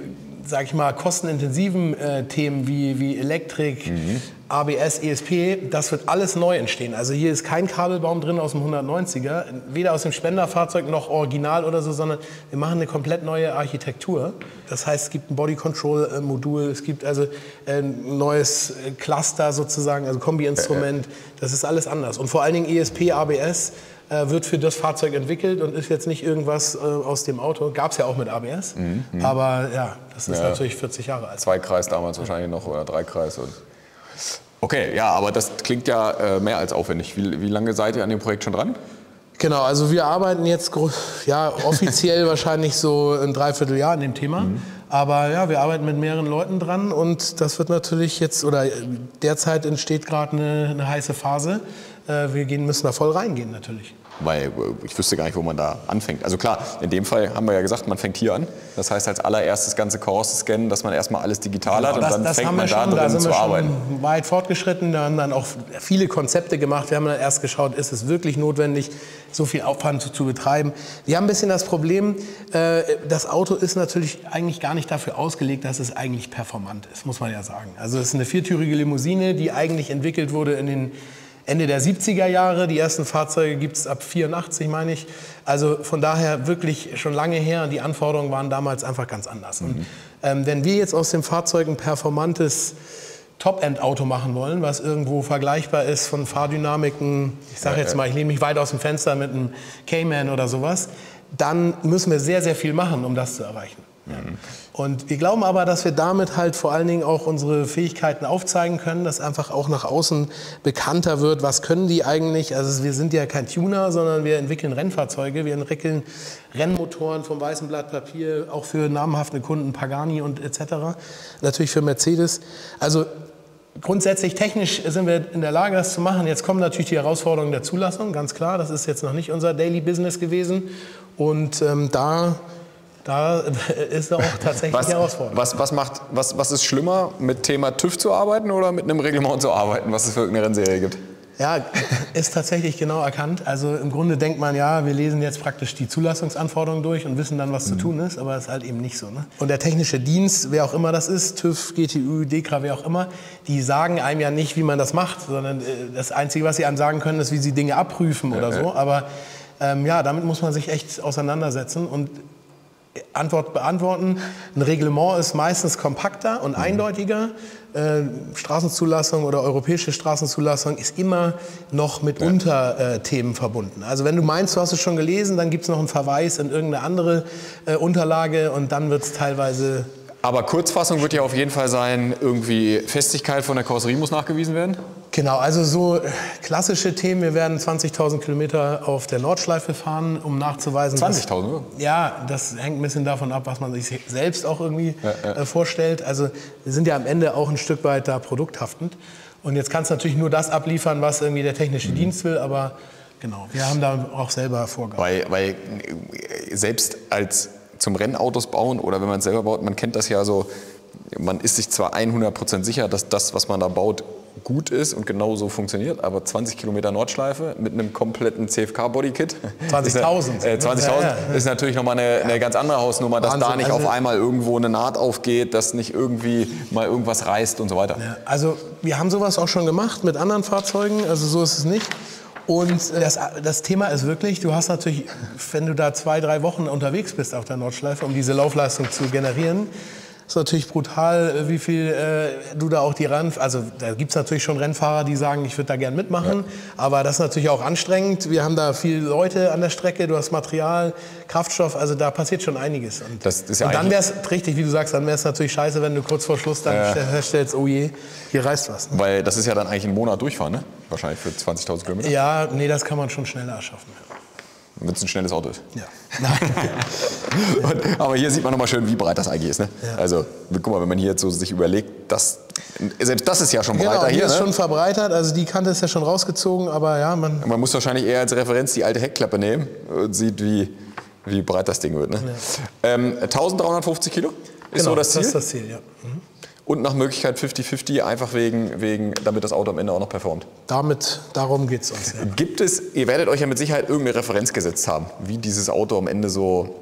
[SPEAKER 2] sag ich mal, kostenintensiven äh, Themen wie, wie Elektrik, ABS, ESP, das wird alles neu entstehen. Also hier ist kein Kabelbaum drin aus dem 190er, weder aus dem Spenderfahrzeug noch original oder so, sondern wir machen eine komplett neue Architektur. Das heißt, es gibt ein Body Control äh, Modul, es gibt also ein neues äh, Cluster sozusagen, also Kombi-Instrument. Das ist alles anders. Und vor allen Dingen ESP, ABS äh, wird für das Fahrzeug entwickelt und ist jetzt nicht irgendwas äh, aus dem Auto. Gab es ja auch mit ABS, aber ja, das ist
[SPEAKER 1] Ja.
[SPEAKER 2] natürlich 40 Jahre alt.
[SPEAKER 1] Zweikreis damals wahrscheinlich noch oder Dreikreis. Und okay, ja, aber das klingt ja äh, mehr als aufwendig. Wie, wie lange seid ihr an dem Projekt schon dran?
[SPEAKER 2] Genau, also wir arbeiten jetzt ja, offiziell wahrscheinlich so ein Dreivierteljahr an dem Thema. Aber ja, wir arbeiten mit mehreren Leuten dran und das wird natürlich jetzt, oder derzeit entsteht gerade eine, eine heiße Phase. Äh, Wir gehen, müssen da voll reingehen natürlich.
[SPEAKER 1] Weil äh, ich wüsste gar nicht, wo man da anfängt. Also klar, in dem Fall haben wir ja gesagt, man fängt hier an. Das heißt als allererstes ganze Chorus scannen, dass man erstmal alles digital hat und
[SPEAKER 2] das,
[SPEAKER 1] dann
[SPEAKER 2] das
[SPEAKER 1] fängt
[SPEAKER 2] haben
[SPEAKER 1] man
[SPEAKER 2] wir
[SPEAKER 1] da
[SPEAKER 2] schon, da
[SPEAKER 1] drin
[SPEAKER 2] sind
[SPEAKER 1] zu
[SPEAKER 2] wir
[SPEAKER 1] arbeiten.
[SPEAKER 2] schon weit fortgeschritten. Wir haben dann auch viele Konzepte gemacht. Wir haben dann erst geschaut, ist es wirklich notwendig, so viel Aufwand zu, zu betreiben. Wir haben ein bisschen das Problem, äh, das Auto ist natürlich eigentlich gar nicht dafür ausgelegt, dass es eigentlich performant ist, muss man ja sagen. Also es ist eine viertürige Limousine, die eigentlich entwickelt wurde in den Ende der 70er Jahre. Die ersten Fahrzeuge gibt es ab 84, meine ich. Also von daher wirklich schon lange her. Die Anforderungen waren damals einfach ganz anders. Und ähm, wenn wir jetzt aus dem Fahrzeug ein performantes Top-End-Auto machen wollen, was irgendwo vergleichbar ist von Fahrdynamiken, ich sage jetzt mal, ich lehne mich weit aus dem Fenster mit einem Cayman oder sowas, dann müssen wir sehr, sehr viel machen, um das zu erreichen. Ja. Und wir glauben aber, dass wir damit halt vor allen Dingen auch unsere Fähigkeiten aufzeigen können, dass einfach auch nach außen bekannter wird, was können die eigentlich. Also wir sind ja kein Tuner, sondern wir entwickeln Rennfahrzeuge, wir entwickeln Rennmotoren vom weißen Blatt Papier, auch für namhafte Kunden, Pagani und etc. Natürlich für Mercedes. Also Grundsätzlich technisch sind wir in der Lage, das zu machen. Jetzt kommen natürlich die Herausforderungen der Zulassung, ganz klar. Das ist jetzt noch nicht unser Daily Business gewesen. Und ähm, da, da ist auch tatsächlich
[SPEAKER 1] Was,
[SPEAKER 2] die Herausforderung.
[SPEAKER 1] was, was, macht, was, was ist schlimmer, mit Thema TÜV zu arbeiten oder mit einem Reglement zu arbeiten, was es für irgendeine Rennserie gibt?
[SPEAKER 2] Ja, ist tatsächlich genau erkannt. Also im Grunde denkt man, ja, wir lesen jetzt praktisch die Zulassungsanforderungen durch und wissen dann, was zu tun ist, aber es ist halt eben nicht so. Ne? Und der technische Dienst, wer auch immer das ist, TÜV, GTÜ, DEKRA, wer auch immer, die sagen einem ja nicht, wie man das macht, sondern äh, das Einzige, was sie einem sagen können, ist, wie sie Dinge abprüfen oder so. Aber ähm, ja, damit muss man sich echt auseinandersetzen und Antwort beantworten. Ein Reglement ist meistens kompakter und eindeutiger. Äh, Straßenzulassung oder europäische Straßenzulassung ist immer noch mit Unterthemen verbunden. Also wenn du meinst, du hast es schon gelesen, dann gibt es noch einen Verweis in irgendeine andere äh, Unterlage und dann wird es teilweise
[SPEAKER 1] Aber Kurzfassung wird ja auf jeden Fall sein, irgendwie Festigkeit von der Karosserie muss nachgewiesen werden.
[SPEAKER 2] Genau, also so äh, klassische Themen. Wir werden 20.000 Kilometer auf der Nordschleife fahren, um nachzuweisen. dass-
[SPEAKER 1] 20.000, oder?
[SPEAKER 2] Ja, das hängt ein bisschen davon ab, was man sich selbst auch irgendwie Äh, vorstellt. Also wir sind ja am Ende auch ein Stück weit da produkthaftend. Und jetzt kannst du natürlich nur das abliefern, was irgendwie der technische
[SPEAKER 1] Mhm.
[SPEAKER 2] Dienst will, aber genau, wir haben da auch selber Vorgaben.
[SPEAKER 1] Weil, weil äh, selbst als zum Rennautos bauen oder wenn man es selber baut, man kennt das ja so, man ist sich zwar 100% sicher, dass das, was man da baut, gut ist und genau so funktioniert, aber 20 Kilometer Nordschleife mit einem kompletten CFK-Bodykit
[SPEAKER 2] 20.000.
[SPEAKER 1] äh, 20.000
[SPEAKER 2] Ja, ja.
[SPEAKER 1] ist natürlich nochmal eine, eine ganz andere Hausnummer, dass da nicht
[SPEAKER 2] Also-
[SPEAKER 1] auf einmal irgendwo eine Naht aufgeht, dass nicht irgendwie mal irgendwas reißt und so weiter.
[SPEAKER 2] Also wir haben sowas auch schon gemacht mit anderen Fahrzeugen, also so ist es nicht. Und das, das Thema ist wirklich, du hast natürlich, wenn du da zwei, drei Wochen unterwegs bist auf der Nordschleife, um diese Laufleistung zu generieren, ist natürlich brutal, äh, wie viel äh, du da auch die Renn... Also da gibt es natürlich schon Rennfahrer, die sagen, ich würde da gern mitmachen, aber das ist natürlich auch anstrengend. Wir haben da viele Leute an der Strecke, du hast Material, Kraftstoff, also da passiert schon einiges. Und,
[SPEAKER 1] Das ist ja
[SPEAKER 2] und dann wäre es richtig, wie du sagst, dann wäre es natürlich scheiße, wenn du kurz vor Schluss dann feststellst, oh je, hier reißt was. Ne?
[SPEAKER 1] Weil das ist ja dann eigentlich ein Monat durchfahren, ne? Wahrscheinlich für 20.000 Kilometer.
[SPEAKER 2] Ja, nee, das kann man schon schneller erschaffen.
[SPEAKER 1] Wenn es ein schnelles Auto ist.
[SPEAKER 2] Ja.
[SPEAKER 1] Und, aber hier sieht man nochmal schön, wie breit das eigentlich ist. Ne?
[SPEAKER 2] Ja.
[SPEAKER 1] Also guck mal, wenn man hier jetzt so sich überlegt, das, selbst das ist ja schon breiter
[SPEAKER 2] Genau, hier
[SPEAKER 1] hier.
[SPEAKER 2] ist
[SPEAKER 1] ne?
[SPEAKER 2] schon verbreitert, also die Kante ist ja schon rausgezogen, aber ja, man,
[SPEAKER 1] Man muss wahrscheinlich eher als Referenz die alte Heckklappe nehmen und sieht, wie, wie breit das Ding wird. Ne? Ähm, 1350 Kilo ist
[SPEAKER 2] genau,
[SPEAKER 1] so das Ziel.
[SPEAKER 2] ist das Ziel, ja.
[SPEAKER 1] Und nach Möglichkeit 50-50, einfach wegen, wegen, damit das Auto am Ende auch noch performt.
[SPEAKER 2] Damit, darum geht es uns. Ja.
[SPEAKER 1] Gibt es, ihr werdet euch ja mit Sicherheit irgendeine Referenz gesetzt haben, wie dieses Auto am Ende so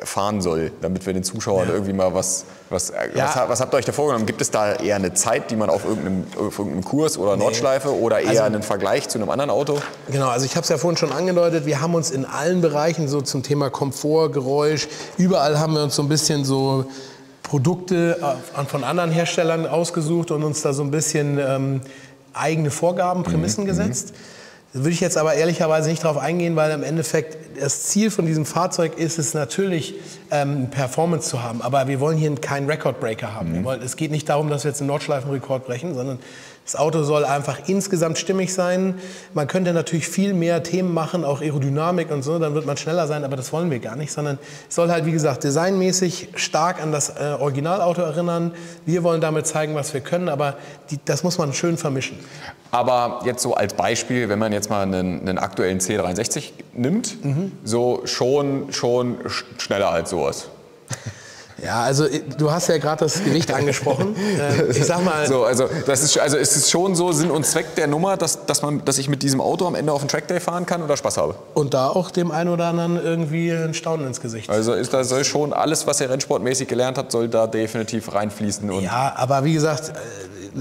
[SPEAKER 1] äh, fahren soll, damit wir den Zuschauern irgendwie mal was, was, äh,
[SPEAKER 2] Ja.
[SPEAKER 1] was, was habt ihr euch da vorgenommen? Gibt es da eher eine Zeit, die man auf irgendeinem, auf irgendeinem Kurs oder Nordschleife oder eher
[SPEAKER 2] Also-
[SPEAKER 1] einen Vergleich zu einem anderen Auto?
[SPEAKER 2] Genau, also ich habe es ja vorhin schon angedeutet, wir haben uns in allen Bereichen so zum Thema Komfort, Geräusch, überall haben wir uns so ein bisschen so Produkte äh, von anderen Herstellern ausgesucht und uns da so ein bisschen ähm, eigene Vorgaben, Prämissen gesetzt. Da würde ich jetzt aber ehrlicherweise nicht darauf eingehen, weil im Endeffekt das Ziel von diesem Fahrzeug ist es natürlich, ähm, Performance zu haben. Aber wir wollen hier keinen Recordbreaker haben. Wir wollen, es geht nicht darum, dass wir jetzt einen Nordschleifenrekord brechen, sondern das Auto soll einfach insgesamt stimmig sein. Man könnte natürlich viel mehr Themen machen, auch Aerodynamik und so, dann wird man schneller sein, aber das wollen wir gar nicht, sondern es soll halt, wie gesagt, designmäßig stark an das äh, Originalauto erinnern. Wir wollen damit zeigen, was wir können, aber die, das muss man schön vermischen.
[SPEAKER 1] Aber jetzt so als Beispiel, wenn man jetzt mal einen, einen aktuellen C63 nimmt, so schon, schon sch- schneller als sowas.
[SPEAKER 2] Ja, also äh, du hast ja gerade das Gewicht angesprochen. Ähm, ich sag mal,
[SPEAKER 1] So, also, das ist, also ist es schon so Sinn und Zweck der Nummer, dass, dass, man, dass ich mit diesem Auto am Ende auf den Trackday fahren kann oder Spaß habe?
[SPEAKER 2] und da auch dem einen oder anderen irgendwie ein Staunen ins Gesicht.
[SPEAKER 1] Also ist da soll schon alles, was ihr rennsportmäßig gelernt habt, soll da definitiv reinfließen. Und
[SPEAKER 2] Ja, aber wie gesagt, äh,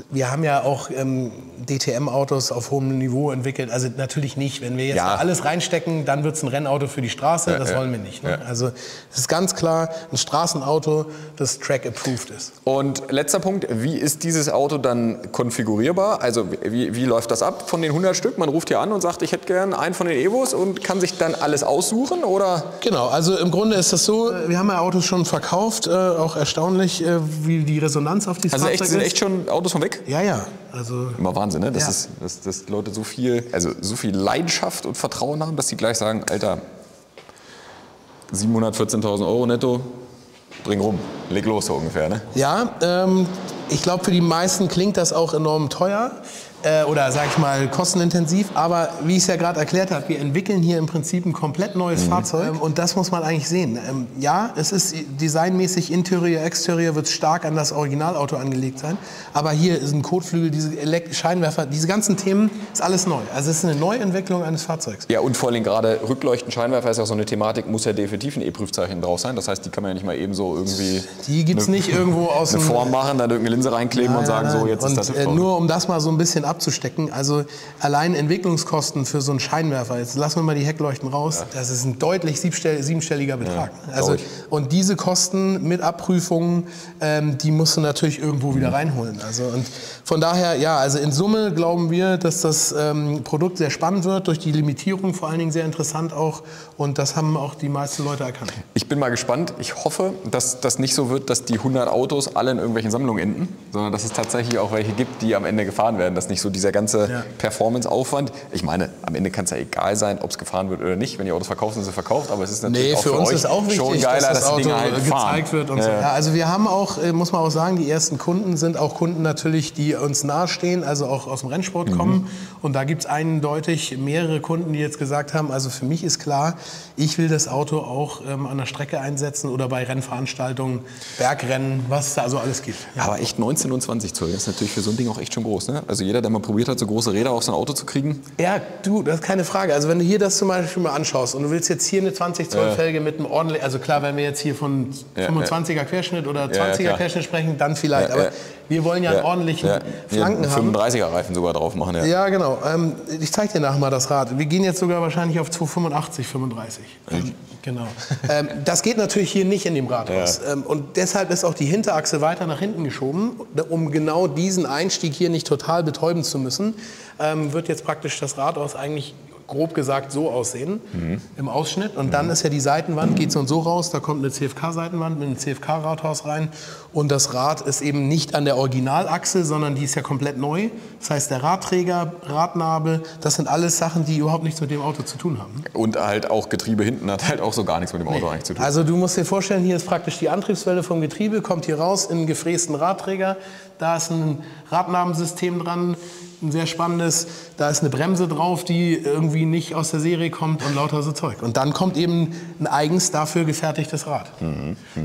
[SPEAKER 2] wir haben ja auch ähm, DTM-Autos auf hohem Niveau entwickelt. Also natürlich nicht. Wenn wir jetzt
[SPEAKER 1] Ja.
[SPEAKER 2] alles reinstecken, dann wird es ein Rennauto für die Straße.
[SPEAKER 1] Ja,
[SPEAKER 2] das
[SPEAKER 1] ja.
[SPEAKER 2] wollen wir nicht. Ne? Also es ist ganz klar ein Straßenauto, das Track-approved ist.
[SPEAKER 1] Und letzter Punkt, wie ist dieses Auto dann konfigurierbar? Also wie, wie läuft das ab von den 100 Stück? Man ruft hier an und sagt, ich hätte gern einen von den Evos und kann sich dann alles aussuchen oder?
[SPEAKER 2] Genau, also im Grunde ist das so, wir haben ja Autos schon verkauft, äh, auch erstaunlich, äh, wie die Resonanz auf dieses
[SPEAKER 1] Also echt,
[SPEAKER 2] Fahrzeug
[SPEAKER 1] sind
[SPEAKER 2] ist.
[SPEAKER 1] echt schon Autos von weg?
[SPEAKER 2] Ja, ja, also
[SPEAKER 1] Immer Wahnsinn, ne? Dass,
[SPEAKER 2] Ja.
[SPEAKER 1] es, dass, dass Leute so viel, also so viel Leidenschaft und Vertrauen haben, dass sie gleich sagen, Alter, 714.000 Euro netto, bring rum, leg los so ungefähr, ne?
[SPEAKER 2] Ja, ähm, ich glaube, für die meisten klingt das auch enorm teuer äh, oder sag ich mal kostenintensiv. Aber wie ich es ja gerade erklärt habe, wir entwickeln hier im Prinzip ein komplett neues Fahrzeug ähm, und das muss man eigentlich sehen. Ähm, ja, es ist designmäßig Interieur, Exterieur wird stark an das Originalauto angelegt sein. Aber hier ist ein Kotflügel, diese Elekt Scheinwerfer, diese ganzen Themen ist alles neu. Also es ist eine Neuentwicklung eines Fahrzeugs.
[SPEAKER 1] Ja, und vor allem gerade Rückleuchten, Scheinwerfer ist ja auch so eine Thematik, muss ja definitiv ein E-Prüfzeichen drauf sein. Das heißt, die kann man ja nicht mal eben so irgendwie
[SPEAKER 2] Die gibt's
[SPEAKER 1] eine-
[SPEAKER 2] nicht irgendwo aus
[SPEAKER 1] eine Form machen, dann irgendeine Linse reinkleben und
[SPEAKER 2] Nein,
[SPEAKER 1] sagen,
[SPEAKER 2] nein,
[SPEAKER 1] so
[SPEAKER 2] nein.
[SPEAKER 1] jetzt
[SPEAKER 2] und,
[SPEAKER 1] ist das
[SPEAKER 2] äh, nur um das mal so ein bisschen abzustecken, also allein Entwicklungskosten für so einen Scheinwerfer, jetzt lassen wir mal die Heckleuchten raus, das ist ein deutlich siebenstelliger Betrag. also,
[SPEAKER 1] glaub ich.
[SPEAKER 2] und diese Kosten mit Abprüfungen, ähm, die musst du natürlich irgendwo wieder reinholen. Also, und von daher, ja, also in Summe glauben wir, dass das ähm, Produkt sehr spannend wird, durch die Limitierung vor allen Dingen sehr interessant auch und das haben auch die meisten Leute erkannt.
[SPEAKER 1] Ich bin mal gespannt. Ich hoffe, dass das nicht so wird, dass die 100 Autos alle in irgendwelchen Sammlungen enden, sondern dass es tatsächlich auch welche gibt, die am Ende gefahren werden. Dass nicht so dieser ganze
[SPEAKER 2] Ja.
[SPEAKER 1] Performance-Aufwand. Ich meine, am Ende kann es ja egal sein, ob es gefahren wird oder nicht. Wenn die Autos verkauft sind, sind sie verkauft. Aber es ist natürlich
[SPEAKER 2] Nee,
[SPEAKER 1] auch
[SPEAKER 2] für,
[SPEAKER 1] für,
[SPEAKER 2] uns auch
[SPEAKER 1] schon
[SPEAKER 2] wichtig,
[SPEAKER 1] geiler,
[SPEAKER 2] dass das
[SPEAKER 1] die
[SPEAKER 2] Auto
[SPEAKER 1] halt
[SPEAKER 2] gezeigt
[SPEAKER 1] fahren.
[SPEAKER 2] wird und so.
[SPEAKER 1] Ja.
[SPEAKER 2] Ja, also wir haben auch, äh, muss man auch sagen, die ersten Kunden sind auch Kunden natürlich, die uns nahestehen, also auch aus dem Rennsport
[SPEAKER 1] Mhm.
[SPEAKER 2] kommen. Und da gibt es eindeutig mehrere Kunden, die jetzt gesagt haben, also für mich ist klar, ich will das Auto auch ähm, an der Strecke einsetzen oder bei Rennveranstaltungen, Bergrennen, was es da also alles gibt. Ja.
[SPEAKER 1] Aber echt 19 und 20 Zoll, das ist natürlich für so ein Ding auch echt schon groß. Ne? Also jeder, der mal probiert hat, so große Räder auf sein Auto zu kriegen,
[SPEAKER 2] Ja, du, das ist keine Frage. Also wenn du hier das zum Beispiel mal anschaust und du willst jetzt hier eine 20 Zoll Felge mit einem ordentlichen, also klar, wenn wir jetzt hier von
[SPEAKER 1] Ja,
[SPEAKER 2] 25er Querschnitt oder
[SPEAKER 1] Ja, ja,
[SPEAKER 2] 20er
[SPEAKER 1] klar.
[SPEAKER 2] Querschnitt sprechen, dann vielleicht.
[SPEAKER 1] Ja,
[SPEAKER 2] Aber
[SPEAKER 1] ja.
[SPEAKER 2] wir wollen ja, einen ordentlichen
[SPEAKER 1] ja,
[SPEAKER 2] Flanken
[SPEAKER 1] ja,
[SPEAKER 2] haben.
[SPEAKER 1] 35er Reifen sogar drauf machen. Ja.
[SPEAKER 2] Ja, genau. Ähm, ich zeige dir nachher mal das Rad. Wir gehen jetzt sogar wahrscheinlich auf 285, 35. Ähm, genau. ähm, das geht natürlich hier nicht in dem Rathaus. Ähm, und deshalb ist auch die Hinterachse weiter nach hinten geschoben, um genau diesen Einstieg hier nicht total betäuben zu müssen. Ähm, wird jetzt praktisch das Rathaus eigentlich grob gesagt so aussehen im Ausschnitt. Und dann ist ja die Seitenwand, geht so und so raus, da kommt eine CFK-Seitenwand mit einem CFK-Rathaus rein. Und das Rad ist eben nicht an der Originalachse, sondern die ist ja komplett neu. Das heißt, der Radträger, Radnabel, das sind alles Sachen, die überhaupt nichts mit dem Auto zu tun haben.
[SPEAKER 1] Und halt auch Getriebe hinten hat halt auch so gar nichts mit dem Auto eigentlich zu tun.
[SPEAKER 2] Also du musst dir vorstellen, hier ist praktisch die Antriebswelle vom Getriebe, kommt hier raus in einen gefrästen Radträger. Da ist ein Radnabensystem dran, ein sehr spannendes. Da ist eine Bremse drauf, die irgendwie nicht aus der Serie kommt und lauter so Zeug. Und dann kommt eben ein eigens dafür gefertigtes Rad.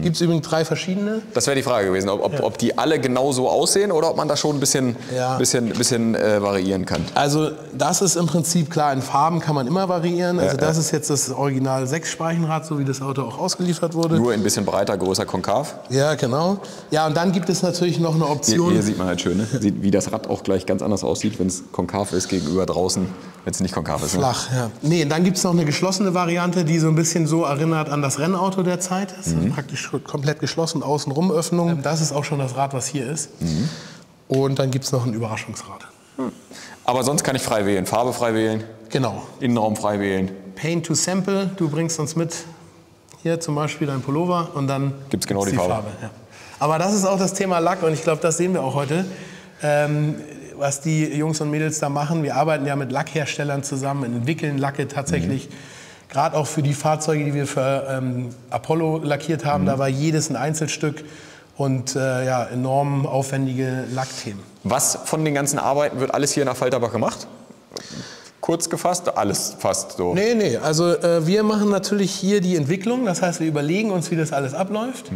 [SPEAKER 2] Gibt es übrigens drei verschiedene.
[SPEAKER 1] Das wäre die Frage gewesen, ob, ob, ob die alle genau so aussehen oder ob man da schon ein bisschen,
[SPEAKER 2] Ja.
[SPEAKER 1] bisschen, bisschen äh, variieren kann.
[SPEAKER 2] Also das ist im Prinzip klar, in Farben kann man immer variieren. Also
[SPEAKER 1] Ja,
[SPEAKER 2] das
[SPEAKER 1] ja.
[SPEAKER 2] ist jetzt das Original Sechsspeichenrad, so wie das Auto auch ausgeliefert wurde.
[SPEAKER 1] Nur ein bisschen breiter, größer, konkav.
[SPEAKER 2] Ja, genau. Ja, und dann gibt es natürlich noch eine
[SPEAKER 1] Hier,
[SPEAKER 2] Option.
[SPEAKER 1] hier sieht man halt schön, ne? sieht, wie das Rad auch gleich ganz anders aussieht, wenn es konkav ist gegenüber draußen, wenn es nicht konkav ist. Ne?
[SPEAKER 2] Flach, ja. Nee, dann gibt es noch eine geschlossene Variante, die so ein bisschen so erinnert an das Rennauto der Zeit. Das ist praktisch komplett geschlossen, außenrum Öffnung. Das ist auch schon das Rad, was hier ist. Und dann gibt es noch ein Überraschungsrad.
[SPEAKER 1] Aber sonst kann ich frei wählen, Farbe frei wählen,
[SPEAKER 2] Genau.
[SPEAKER 1] Innenraum frei wählen.
[SPEAKER 2] Paint to Sample, du bringst uns mit hier zum Beispiel dein Pullover und dann
[SPEAKER 1] Gibt's genau
[SPEAKER 2] ist
[SPEAKER 1] die Farbe.
[SPEAKER 2] ja. Aber das ist auch das Thema Lack und ich glaube, das sehen wir auch heute. Ähm, was die Jungs und Mädels da machen. Wir arbeiten ja mit Lackherstellern zusammen, entwickeln Lacke tatsächlich. Gerade auch für die Fahrzeuge, die wir für ähm, Apollo lackiert haben, da war jedes ein Einzelstück und äh, ja, enorm aufwendige Lackthemen.
[SPEAKER 1] Was von den ganzen Arbeiten wird alles hier nach Falterbach gemacht? Kurz gefasst, alles fast so.
[SPEAKER 2] Nee, nee, also äh, wir machen natürlich hier die Entwicklung, das heißt, wir überlegen uns, wie das alles abläuft.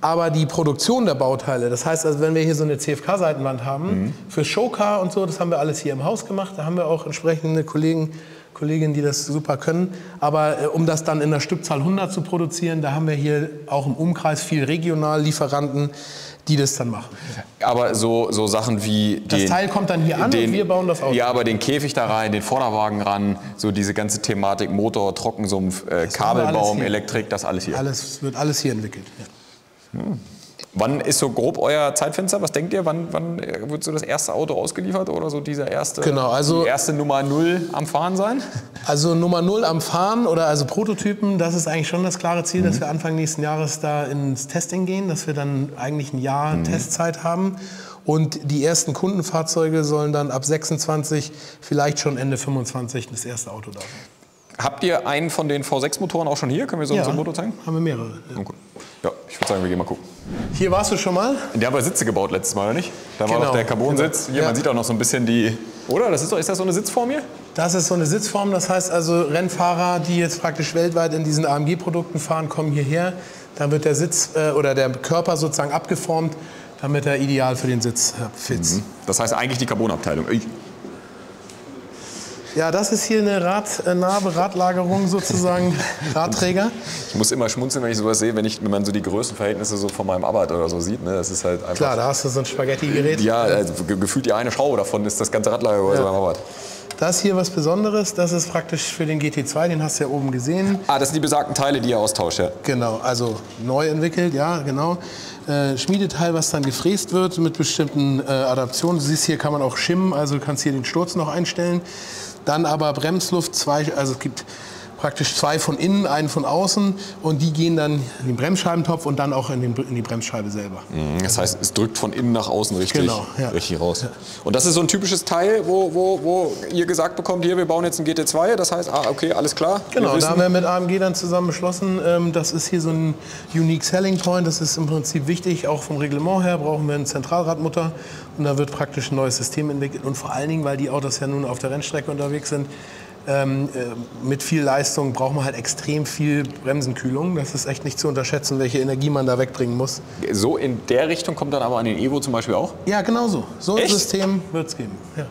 [SPEAKER 2] Aber die Produktion der Bauteile, das heißt, also, wenn wir hier so eine CFK-Seitenwand haben, für Showcar und so, das haben wir alles hier im Haus gemacht. Da haben wir auch entsprechende Kollegen, Kolleginnen, die das super können. Aber äh, um das dann in der Stückzahl 100 zu produzieren, da haben wir hier auch im Umkreis viel Regionallieferanten, die das dann machen.
[SPEAKER 1] Aber so, so Sachen wie
[SPEAKER 2] Das
[SPEAKER 1] den,
[SPEAKER 2] Teil kommt dann hier an und wir bauen das Auto.
[SPEAKER 1] Ja, aber den Käfig da rein, den Vorderwagen ran, so diese ganze Thematik Motor, Trockensumpf, äh, Kabelbaum. Elektrik, das alles hier.
[SPEAKER 2] Alles, wird alles hier entwickelt. Ja.
[SPEAKER 1] Wann ist so grob euer Zeitfenster? Was denkt ihr? Wann, wann wird so das erste Auto ausgeliefert oder so dieser erste,
[SPEAKER 2] Genau, also-
[SPEAKER 1] die erste Nummer null am Fahren sein?
[SPEAKER 2] Also Nummer null am Fahren oder also Prototypen, das ist eigentlich schon das klare Ziel, dass wir Anfang nächsten Jahres da ins Testing gehen, dass wir dann eigentlich ein Jahr Testzeit haben. Und die ersten Kundenfahrzeuge sollen dann ab 26, vielleicht schon Ende 25 das erste Auto da sein.
[SPEAKER 1] Habt ihr einen von den V6-Motoren auch schon hier? Können wir so, so ein Motor zeigen?
[SPEAKER 2] haben wir mehrere.
[SPEAKER 1] Okay. Ja, ich würde sagen, wir gehen mal gucken.
[SPEAKER 2] Hier warst du schon mal?
[SPEAKER 1] Der haben wir Sitze gebaut letztes Mal, oder nicht? Da war
[SPEAKER 2] Genau,
[SPEAKER 1] doch der Carbon-Sitz. Hier,
[SPEAKER 2] Ja.
[SPEAKER 1] man sieht auch noch so ein bisschen die. Oder? Das ist, doch, ist das so eine Sitzform hier?
[SPEAKER 2] Das ist so eine Sitzform, das heißt also Rennfahrer, die jetzt praktisch weltweit in diesen AMG-Produkten fahren, kommen hierher. Dann wird der Sitz äh, oder der Körper sozusagen abgeformt, damit er ideal für den Sitz äh, fitzt.
[SPEAKER 1] Das heißt eigentlich die Carbonabteilung.
[SPEAKER 2] Ja, das ist hier eine Radnarbe, Radlagerung sozusagen, Radträger.
[SPEAKER 1] Ich muss immer schmunzeln, wenn ich sowas sehe, wenn, ich, wenn man so die Größenverhältnisse so von meinem Arbeit oder so sieht. Ne? Das ist halt einfach.
[SPEAKER 2] Klar, da hast du so ein Spaghetti-Gerät.
[SPEAKER 1] Ja, also ge- gefühlt die eine Schraube davon ist das ganze Radlager ja. beim Arbeit.
[SPEAKER 2] Das hier was Besonderes, das ist praktisch für den GT2, den hast du ja oben gesehen.
[SPEAKER 1] Ah, das sind die besagten Teile, die ihr austauscht, ja.
[SPEAKER 2] Genau, also neu entwickelt, ja, genau. Äh, Schmiedeteil, was dann gefräst wird mit bestimmten äh, Adaptionen. Du siehst, hier kann man auch schimmen, also du kannst hier den Sturz noch einstellen. Dann aber Bremsluft, zwei, also es gibt praktisch zwei von innen, einen von außen und die gehen dann in den Bremsscheibentopf und dann auch in, den, in die Bremsscheibe selber.
[SPEAKER 1] Das heißt, es drückt von innen nach außen richtig,
[SPEAKER 2] Genau, ja.
[SPEAKER 1] richtig raus. Und das ist so ein typisches Teil, wo, wo, wo ihr gesagt bekommt, hier, wir bauen jetzt einen GT2. Das heißt, ah, okay, alles klar.
[SPEAKER 2] Genau, da haben wir mit AMG dann zusammen beschlossen, ähm, das ist hier so ein Unique Selling Point, das ist im Prinzip wichtig, auch vom Reglement her brauchen wir eine Zentralradmutter und da wird praktisch ein neues System entwickelt und vor allen Dingen, weil die Autos ja nun auf der Rennstrecke unterwegs sind, ähm, äh, mit viel Leistung braucht man halt extrem viel Bremsenkühlung. Das ist echt nicht zu unterschätzen, welche Energie man da wegbringen muss.
[SPEAKER 1] so in der Richtung kommt dann aber an den Evo zum Beispiel auch.
[SPEAKER 2] Ja, genau so. So ein? System wird es geben. Ja.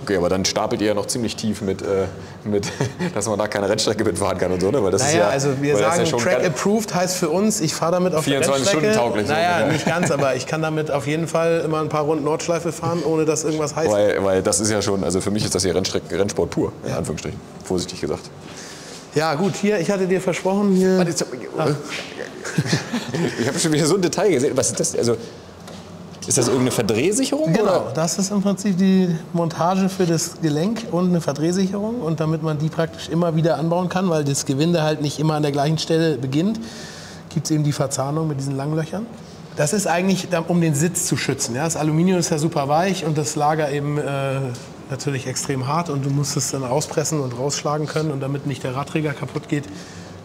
[SPEAKER 1] Okay, aber dann stapelt ihr ja noch ziemlich tief mit, äh, mit dass man da keine Rennstrecke mitfahren kann und so, ne? Weil das ist
[SPEAKER 2] Naja,
[SPEAKER 1] ja,
[SPEAKER 2] also wir sagen,
[SPEAKER 1] ist ja
[SPEAKER 2] Track Approved heißt für uns, ich fahre damit auf der
[SPEAKER 1] 24
[SPEAKER 2] Rennstrecke.
[SPEAKER 1] Stunden tauglich
[SPEAKER 2] Naja,
[SPEAKER 1] ungefähr.
[SPEAKER 2] nicht ganz, aber ich kann damit auf jeden Fall immer ein paar Runden Nordschleife fahren, ohne dass irgendwas heißt.
[SPEAKER 1] Weil, weil das ist ja schon, also für mich ist das hier Rennstrecken, Rennsport pur, in Anführungsstrichen. Vorsichtig gesagt.
[SPEAKER 2] Ja gut, hier, ich hatte dir versprochen, hier...
[SPEAKER 1] Ich habe schon wieder so ein Detail gesehen. Was ist das? Also, Ist das irgendeine Verdrehsicherung?
[SPEAKER 2] Genau,
[SPEAKER 1] Oder?
[SPEAKER 2] das ist im Prinzip die Montage für das Gelenk und eine Verdrehsicherung. Und damit man die praktisch immer wieder anbauen kann, weil das Gewinde halt nicht immer an der gleichen Stelle beginnt, gibt es eben die Verzahnung mit diesen Langlöchern. Das ist eigentlich, um den Sitz zu schützen. Ja? Das Aluminium ist ja super weich und das Lager eben äh, natürlich extrem hart. Und du musst es dann auspressen und rausschlagen können. Und damit nicht der Radträger kaputt geht,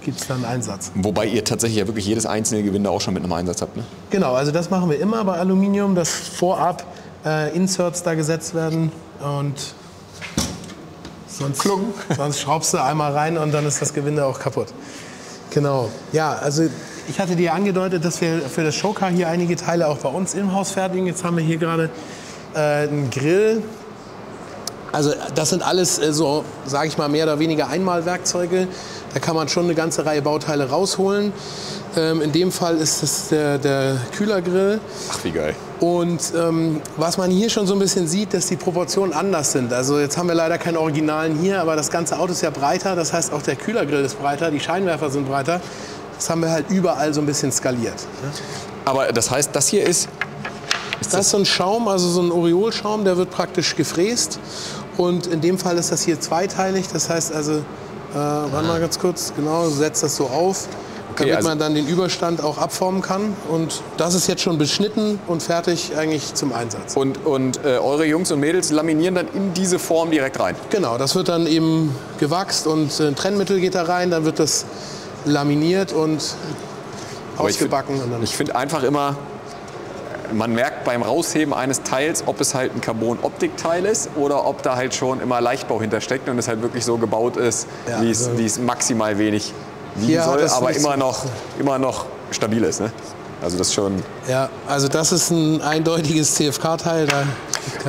[SPEAKER 2] gibt es dann einen Einsatz.
[SPEAKER 1] Wobei ihr tatsächlich ja wirklich jedes einzelne Gewinde auch schon mit einem Einsatz habt, ne?
[SPEAKER 2] Genau, also das machen wir immer bei Aluminium, dass vorab äh, Inserts da gesetzt werden und sonst, sonst schraubst du einmal rein und dann ist das Gewinde auch kaputt. Genau, ja, also ich hatte dir angedeutet, dass wir für das Showcar hier einige Teile auch bei uns im Haus fertigen. Jetzt haben wir hier gerade äh, einen Grill. Also das sind alles äh, so, sage ich mal, mehr oder weniger Einmalwerkzeuge. Da kann man schon eine ganze Reihe Bauteile rausholen. Ähm, in dem Fall ist es der, der Kühlergrill.
[SPEAKER 1] Ach, wie geil.
[SPEAKER 2] Und ähm, was man hier schon so ein bisschen sieht, dass die Proportionen anders sind. Also jetzt haben wir leider keinen Originalen hier, aber das ganze Auto ist ja breiter. Das heißt, auch der Kühlergrill ist breiter, die Scheinwerfer sind breiter. Das haben wir halt überall so ein bisschen skaliert.
[SPEAKER 1] Aber das heißt, das hier ist.
[SPEAKER 2] ist das ist so ein Schaum, also so ein Oriolschaum, der wird praktisch gefräst. Und in dem Fall ist das hier zweiteilig. Das heißt also, äh, warte mal ganz kurz, genau, setzt das so auf. Okay, damit also man dann den Überstand auch abformen kann. Und das ist jetzt schon beschnitten und fertig eigentlich zum Einsatz.
[SPEAKER 1] Und, und äh, eure Jungs und Mädels laminieren dann in diese Form direkt rein?
[SPEAKER 2] Genau, das wird dann eben gewachst und ein Trennmittel geht da rein. Dann wird das laminiert und
[SPEAKER 1] Aber
[SPEAKER 2] ausgebacken.
[SPEAKER 1] Ich finde find einfach immer, man merkt beim Rausheben eines Teils, ob es halt ein Carbon-Optik-Teil ist oder ob da halt schon immer Leichtbau hintersteckt und es halt wirklich so gebaut ist,
[SPEAKER 2] Ja,
[SPEAKER 1] wie, es,
[SPEAKER 2] also-
[SPEAKER 1] es maximal wenig wiegen soll, aber immer noch, immer noch stabil ist. Ne? Also das schon.
[SPEAKER 2] Ja, also das ist ein eindeutiges CFK-Teil.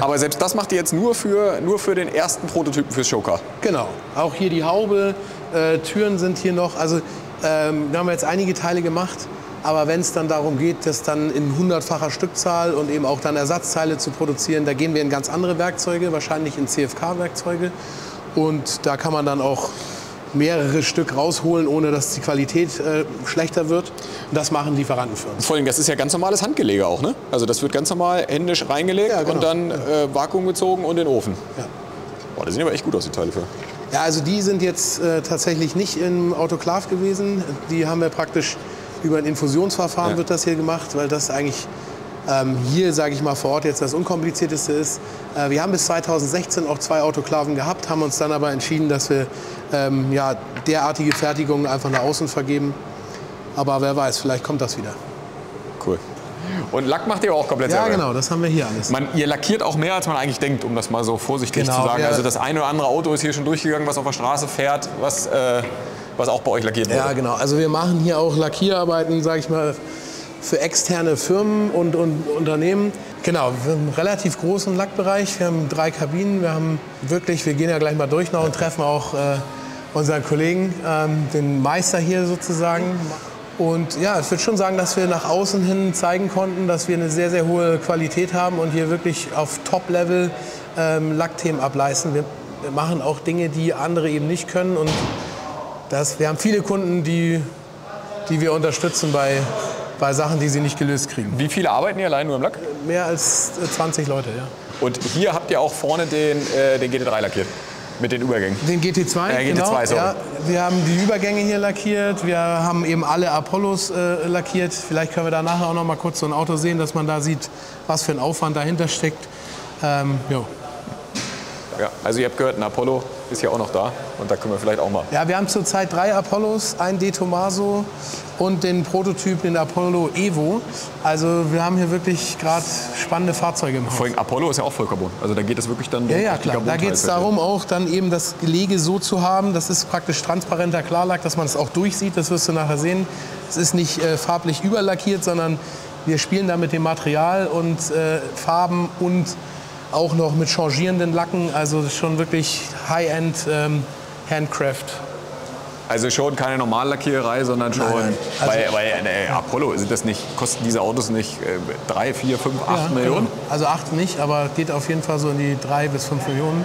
[SPEAKER 1] Aber selbst das macht ihr jetzt nur für, nur für den ersten Prototypen fürs Showcar.
[SPEAKER 2] Genau. Auch hier die Haube, äh, Türen sind hier noch. Also ähm, da haben wir jetzt einige Teile gemacht. Aber wenn es dann darum geht, das dann in hundertfacher Stückzahl und eben auch dann Ersatzteile zu produzieren, da gehen wir in ganz andere Werkzeuge, wahrscheinlich in CFK-Werkzeuge. Und da kann man dann auch mehrere Stück rausholen, ohne dass die Qualität äh, schlechter wird. Das machen Lieferanten für uns.
[SPEAKER 1] Vor allem, das ist ja ganz normales Handgelege auch, ne? Also das wird ganz normal händisch reingelegt
[SPEAKER 2] Ja, genau.
[SPEAKER 1] und dann äh, Vakuum gezogen und in den Ofen.
[SPEAKER 2] Ja.
[SPEAKER 1] Boah, das sehen aber echt gut aus, die Teile für.
[SPEAKER 2] Ja, also die sind jetzt äh, tatsächlich nicht im Autoklav gewesen. Die haben wir praktisch über ein Infusionsverfahren
[SPEAKER 1] Ja.
[SPEAKER 2] wird das hier gemacht, weil das eigentlich ähm, hier, sage ich mal, vor Ort jetzt das unkomplizierteste ist. Äh, wir haben bis 2016 auch zwei Autoklaven gehabt, haben uns dann aber entschieden, dass wir ähm, ja, derartige Fertigungen einfach nach außen vergeben. Aber wer weiß, vielleicht kommt das wieder.
[SPEAKER 1] Cool. Und Lack macht ihr auch komplett
[SPEAKER 2] Ja,
[SPEAKER 1] selber?
[SPEAKER 2] genau, das haben wir hier alles.
[SPEAKER 1] Man, ihr lackiert auch mehr, als man eigentlich denkt, um das mal so vorsichtig
[SPEAKER 2] Genau,
[SPEAKER 1] zu sagen. Also das eine oder andere Auto ist hier schon durchgegangen, was auf der Straße fährt, was, äh, was auch bei euch lackiert wurde.
[SPEAKER 2] Ja, genau. Also wir machen hier auch Lackierarbeiten, sage ich mal, für externe Firmen und, und Unternehmen. Genau, wir haben einen relativ großen Lackbereich. Wir haben drei Kabinen. Wir haben wirklich, wir gehen ja gleich mal durch noch und treffen auch äh, unseren Kollegen, ähm, den Meister hier sozusagen. Und ja, ich würde schon sagen, dass wir nach außen hin zeigen konnten, dass wir eine sehr, sehr hohe Qualität haben und hier wirklich auf Top-Level ähm, Lackthemen ableisten. Wir, machen auch Dinge, die andere eben nicht können. Und das, wir haben viele Kunden, die, die wir unterstützen bei, bei Sachen, die sie nicht gelöst kriegen.
[SPEAKER 1] Wie viele arbeiten hier allein nur im Lack?
[SPEAKER 2] Mehr als äh, 20 Leute, ja.
[SPEAKER 1] Und hier habt ihr auch vorne den, äh, den GT3 lackiert. Mit den Übergängen.
[SPEAKER 2] Den GT2,
[SPEAKER 1] Äh, GT2,
[SPEAKER 2] genau.
[SPEAKER 1] sorry.
[SPEAKER 2] Ja, wir haben die Übergänge hier lackiert. Wir haben eben alle Apollos äh, lackiert. Vielleicht können wir da nachher auch noch mal kurz so ein Auto sehen, dass man da sieht, was für ein Aufwand dahinter steckt. Ähm, jo.
[SPEAKER 1] Ja, also ihr habt gehört, ein Apollo ist hier auch noch da. Und da können wir vielleicht auch mal.
[SPEAKER 2] Ja, wir haben zurzeit drei Apollos, ein De Tomaso und den Prototyp, den Apollo Evo. Also wir haben hier wirklich gerade spannende Fahrzeuge im Haus.
[SPEAKER 1] Vor allem Apollo ist ja auch Vollcarbon. Also da geht es wirklich dann
[SPEAKER 2] Ja,
[SPEAKER 1] um
[SPEAKER 2] ja,
[SPEAKER 1] die
[SPEAKER 2] klar. Da geht es darum, auch dann eben das Gelege so zu haben. Das ist praktisch transparenter Klarlack, dass man es auch durchsieht. Das wirst du nachher sehen. Es ist nicht äh, farblich überlackiert, sondern wir spielen da mit dem Material und äh, Farben und auch noch mit changierenden Lacken. Also schon wirklich High-End ähm, Handcraft.
[SPEAKER 1] Also schon keine Normallackiererei, sondern schon.
[SPEAKER 2] nein. Also-
[SPEAKER 1] weil weil äh, Apollo, sind das nicht, kosten diese Autos nicht äh, 3, 4, 5, 8 Millionen?
[SPEAKER 2] Genau. Also acht nicht, aber geht auf jeden Fall so in die drei bis fünf Millionen.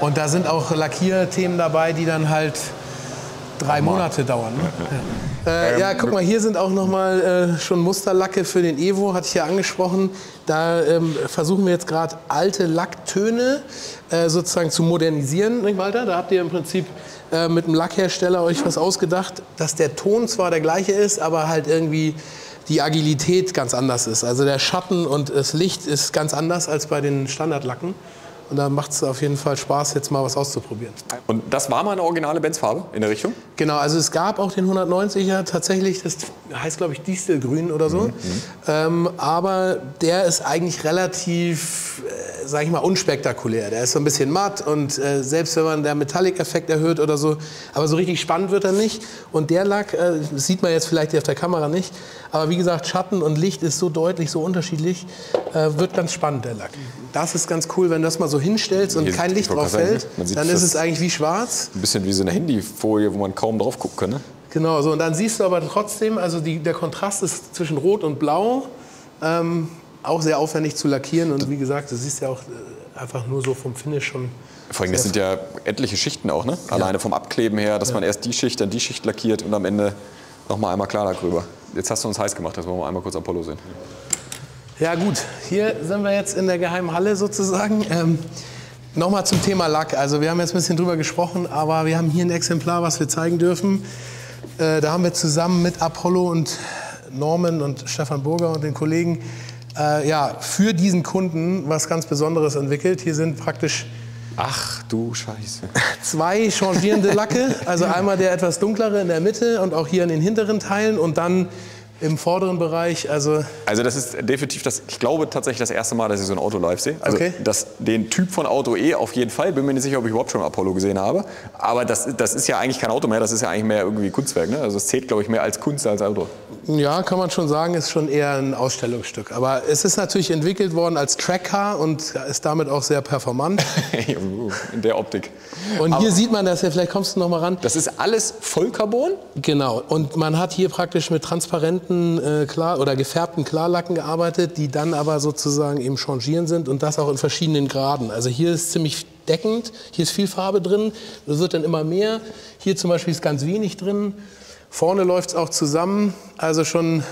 [SPEAKER 2] Und da sind auch Lackierthemen dabei, die dann halt drei Monate dauern. Ne? Ja. Äh, ja. guck mal, hier sind auch noch mal äh, schon Musterlacke für den Evo, hatte ich ja angesprochen. Da ähm, versuchen wir jetzt gerade alte Lacktöne äh, sozusagen zu modernisieren, nicht Walter? Da habt ihr im Prinzip äh, mit einem Lackhersteller euch was ausgedacht, dass der Ton zwar der gleiche ist, aber halt irgendwie die Agilität ganz anders ist. Also der Schatten und das Licht ist ganz anders als bei den Standardlacken. Und da macht es auf jeden Fall Spaß, jetzt mal was auszuprobieren.
[SPEAKER 1] Und das war mal eine originale Benz-Farbe in der Richtung?
[SPEAKER 2] Genau, also es gab auch den 190er tatsächlich, das heißt glaube ich Distelgrün oder so. Mhm. Ähm, aber der ist eigentlich relativ, äh, sage ich mal, unspektakulär. Der ist so ein bisschen matt und äh, selbst wenn man den Metallic-Effekt erhöht oder so, aber so richtig spannend wird er nicht. Und der Lack, äh, das sieht man jetzt vielleicht auf der Kamera nicht, aber wie gesagt, Schatten und Licht ist so deutlich, so unterschiedlich, äh, wird ganz spannend der Lack. Das ist ganz cool, wenn das mal so hinstellst und Hier kein Licht drauf fällt, dann ist es eigentlich wie schwarz.
[SPEAKER 1] Ein bisschen wie so eine Handyfolie, wo man kaum drauf gucken kann. Ne?
[SPEAKER 2] Genau, so und dann siehst du aber trotzdem, also die, der Kontrast ist zwischen Rot und Blau ähm, auch sehr aufwendig zu lackieren und wie gesagt, du siehst ja auch äh, einfach nur so vom Finish schon.
[SPEAKER 1] Vor allem, das sind ja etliche Schichten auch, ne? Alleine ja. vom Abkleben her, dass ja. man erst die Schicht, dann die Schicht lackiert und am Ende nochmal einmal Klarlack drüber. Jetzt hast du uns heiß gemacht, jetzt wollen wir einmal kurz Apollo sehen.
[SPEAKER 2] Ja gut, hier sind wir jetzt in der geheimen Halle sozusagen. Ähm, Nochmal zum Thema Lack. Also wir haben jetzt ein bisschen drüber gesprochen, aber wir haben hier ein Exemplar, was wir zeigen dürfen. Äh, da haben wir zusammen mit Apollo und Norman und Stefan Burger und den Kollegen äh, ja, für diesen Kunden was ganz Besonderes entwickelt. Hier sind praktisch
[SPEAKER 1] Ach du Scheiße.
[SPEAKER 2] Zwei changierende Lacke, also einmal der etwas dunklere in der Mitte und auch hier in den hinteren Teilen und dann im vorderen Bereich, also.
[SPEAKER 1] Also das ist definitiv das, ich glaube tatsächlich das erste Mal, dass ich so ein Auto live sehe. Also okay. das, den Typ von Auto E auf jeden Fall. Bin mir nicht sicher, ob ich überhaupt schon Apollo gesehen habe. Aber das, das ist ja eigentlich kein Auto mehr, das ist ja eigentlich mehr irgendwie Kunstwerk. Ne? Also es zählt, glaube ich, mehr als Kunst als Auto.
[SPEAKER 2] Ja, kann man schon sagen, ist schon eher ein Ausstellungsstück. Aber es ist natürlich entwickelt worden als Trackcar und ist damit auch sehr performant.
[SPEAKER 1] In der Optik.
[SPEAKER 2] Und Aber hier sieht man das ja, vielleicht kommst du noch mal ran.
[SPEAKER 1] Das ist alles Vollcarbon?
[SPEAKER 2] Genau. Und man hat hier praktisch mit transparenten äh, klar oder gefärbten Klarlacken gearbeitet, die dann aber sozusagen eben changieren sind und das auch in verschiedenen Graden. Also hier ist ziemlich deckend, hier ist viel Farbe drin, das wird dann immer mehr. Hier zum Beispiel ist ganz wenig drin. Vorne läuft es auch zusammen, also schon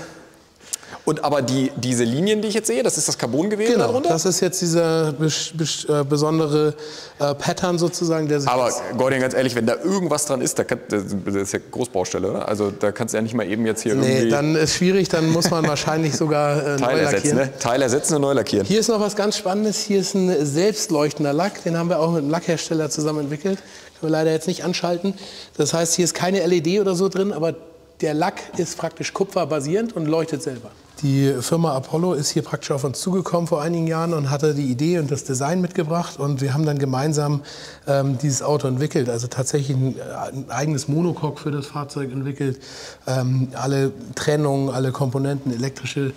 [SPEAKER 1] und aber die, diese Linien, die ich jetzt sehe, das ist das Carbongewebe
[SPEAKER 2] genau,
[SPEAKER 1] darunter?
[SPEAKER 2] das ist jetzt dieser bes, bes, äh, besondere äh, Pattern sozusagen. Der
[SPEAKER 1] sich aber Gordon, ganz ehrlich, wenn da irgendwas dran ist, da kann, das ist ja Großbaustelle, oder? Also da kannst du ja nicht mal eben jetzt hier nee, irgendwie...
[SPEAKER 2] Nee, dann ist schwierig, dann muss man wahrscheinlich sogar äh,
[SPEAKER 1] Teil neu ersetzen, ne? Teil ersetzen und neu lackieren.
[SPEAKER 2] Hier ist noch was ganz Spannendes, hier ist ein selbstleuchtender Lack, den haben wir auch mit einem Lackhersteller zusammen entwickelt. Können wir leider jetzt nicht anschalten. Das heißt, hier ist keine LED oder so drin, aber der Lack ist praktisch kupferbasierend und leuchtet selber. Die Firma Apollo ist hier praktisch auf uns zugekommen vor einigen Jahren und hatte die Idee und das Design mitgebracht und wir haben dann gemeinsam ähm, dieses Auto entwickelt. Also tatsächlich ein, ein eigenes Monocoque für das Fahrzeug entwickelt, ähm, alle Trennungen, alle Komponenten, elektrische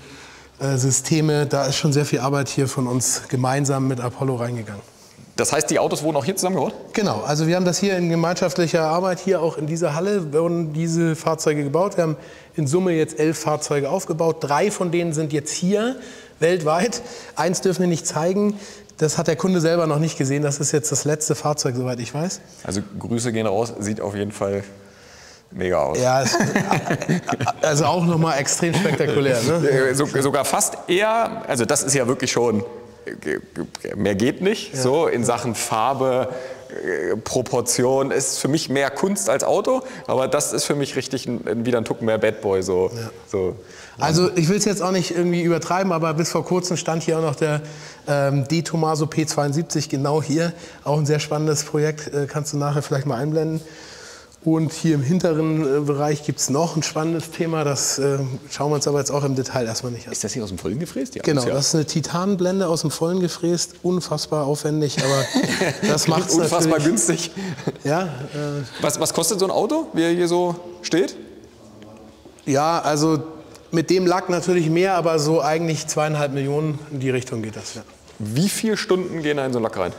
[SPEAKER 2] äh, Systeme. Da ist schon sehr viel Arbeit hier von uns gemeinsam mit Apollo reingegangen.
[SPEAKER 1] Das heißt, die Autos wurden auch hier zusammengebaut?
[SPEAKER 2] Genau, also wir haben das hier in gemeinschaftlicher Arbeit, hier auch in dieser Halle wurden diese Fahrzeuge gebaut. Wir haben in Summe jetzt elf Fahrzeuge aufgebaut. Drei von denen sind jetzt hier weltweit. Eins dürfen wir nicht zeigen. Das hat der Kunde selber noch nicht gesehen. Das ist jetzt das letzte Fahrzeug, soweit ich weiß.
[SPEAKER 1] Also Grüße gehen raus. Sieht auf jeden Fall mega aus.
[SPEAKER 2] Ja, also auch nochmal extrem spektakulär. Ne?
[SPEAKER 1] So, sogar fast eher, also das ist ja wirklich schon mehr geht nicht. Ja. So in Sachen Farbe, äh, Proportion ist für mich mehr Kunst als Auto, aber das ist für mich richtig ein, wieder ein Tucken mehr Bad Boy. So, ja. so.
[SPEAKER 2] Also ich will es jetzt auch nicht irgendwie übertreiben, aber bis vor kurzem stand hier auch noch der ähm, D Tomaso P72 genau hier. Auch ein sehr spannendes Projekt, äh, kannst du nachher vielleicht mal einblenden. Und hier im hinteren äh, Bereich gibt es noch ein spannendes Thema, das äh, schauen wir uns aber jetzt auch im Detail erstmal nicht an.
[SPEAKER 1] Ist das hier aus dem Vollen gefräst?
[SPEAKER 2] Ja, genau, das ist eine Titanblende aus dem Vollen gefräst, unfassbar aufwendig, aber das macht es
[SPEAKER 1] Unfassbar günstig.
[SPEAKER 2] Ja. Äh,
[SPEAKER 1] was, was kostet so ein Auto, wie er hier so steht?
[SPEAKER 2] Ja, also mit dem Lack natürlich mehr, aber so eigentlich zweieinhalb Millionen in die Richtung geht das. Ja.
[SPEAKER 1] Wie viele Stunden gehen da in so einen Lack rein?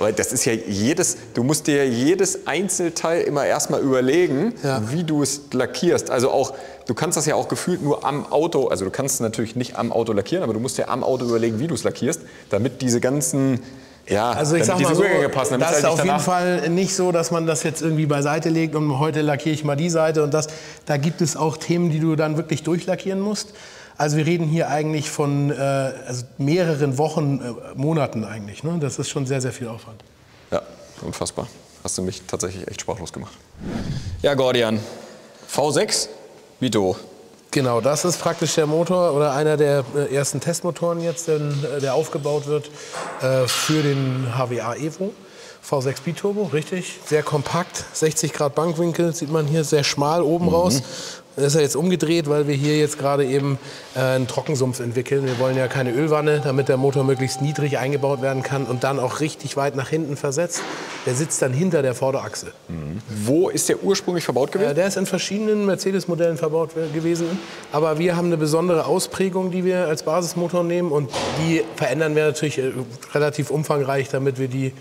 [SPEAKER 1] Aber das ist ja jedes, du musst dir jedes Einzelteil immer erstmal überlegen, ja. wie du es lackierst. Also auch, du kannst das ja auch gefühlt nur am Auto, also du kannst es natürlich nicht am Auto lackieren, aber du musst ja am Auto überlegen, wie du es lackierst, damit diese ganzen Ja,
[SPEAKER 2] Also ich sag mal so,
[SPEAKER 1] Übergänge passen,
[SPEAKER 2] das
[SPEAKER 1] es
[SPEAKER 2] ist
[SPEAKER 1] halt
[SPEAKER 2] auf jeden Fall nicht so, dass man das jetzt irgendwie beiseite legt und heute lackiere ich mal die Seite und das. Da gibt es auch Themen, die du dann wirklich durchlackieren musst. Also wir reden hier eigentlich von äh, also mehreren Wochen, äh, Monaten eigentlich. Ne? Das ist schon sehr, sehr viel Aufwand.
[SPEAKER 1] Ja, unfassbar. Hast du mich tatsächlich echt sprachlos gemacht. Ja, Gordian. V6, Vito.
[SPEAKER 2] Genau, das ist praktisch der Motor oder einer der äh, ersten Testmotoren jetzt, äh, der aufgebaut wird äh, für den HWA Evo. V6 Biturbo, richtig. Sehr kompakt, 60 Grad Bankwinkel, sieht man hier sehr schmal oben raus. Das ist ja jetzt umgedreht, weil wir hier jetzt gerade eben äh, einen Trockensumpf entwickeln. Wir wollen ja keine Ölwanne, damit der Motor möglichst niedrig eingebaut werden kann und dann auch richtig weit nach hinten versetzt. Der sitzt dann hinter der Vorderachse.
[SPEAKER 1] Wo ist der ursprünglich verbaut
[SPEAKER 2] Äh,
[SPEAKER 1] gewesen?
[SPEAKER 2] Der ist in verschiedenen Mercedes-Modellen verbaut we- gewesen. Aber wir haben eine besondere Ausprägung, die wir als Basismotor nehmen. Und die verändern wir natürlich äh, relativ umfangreich, damit wir die,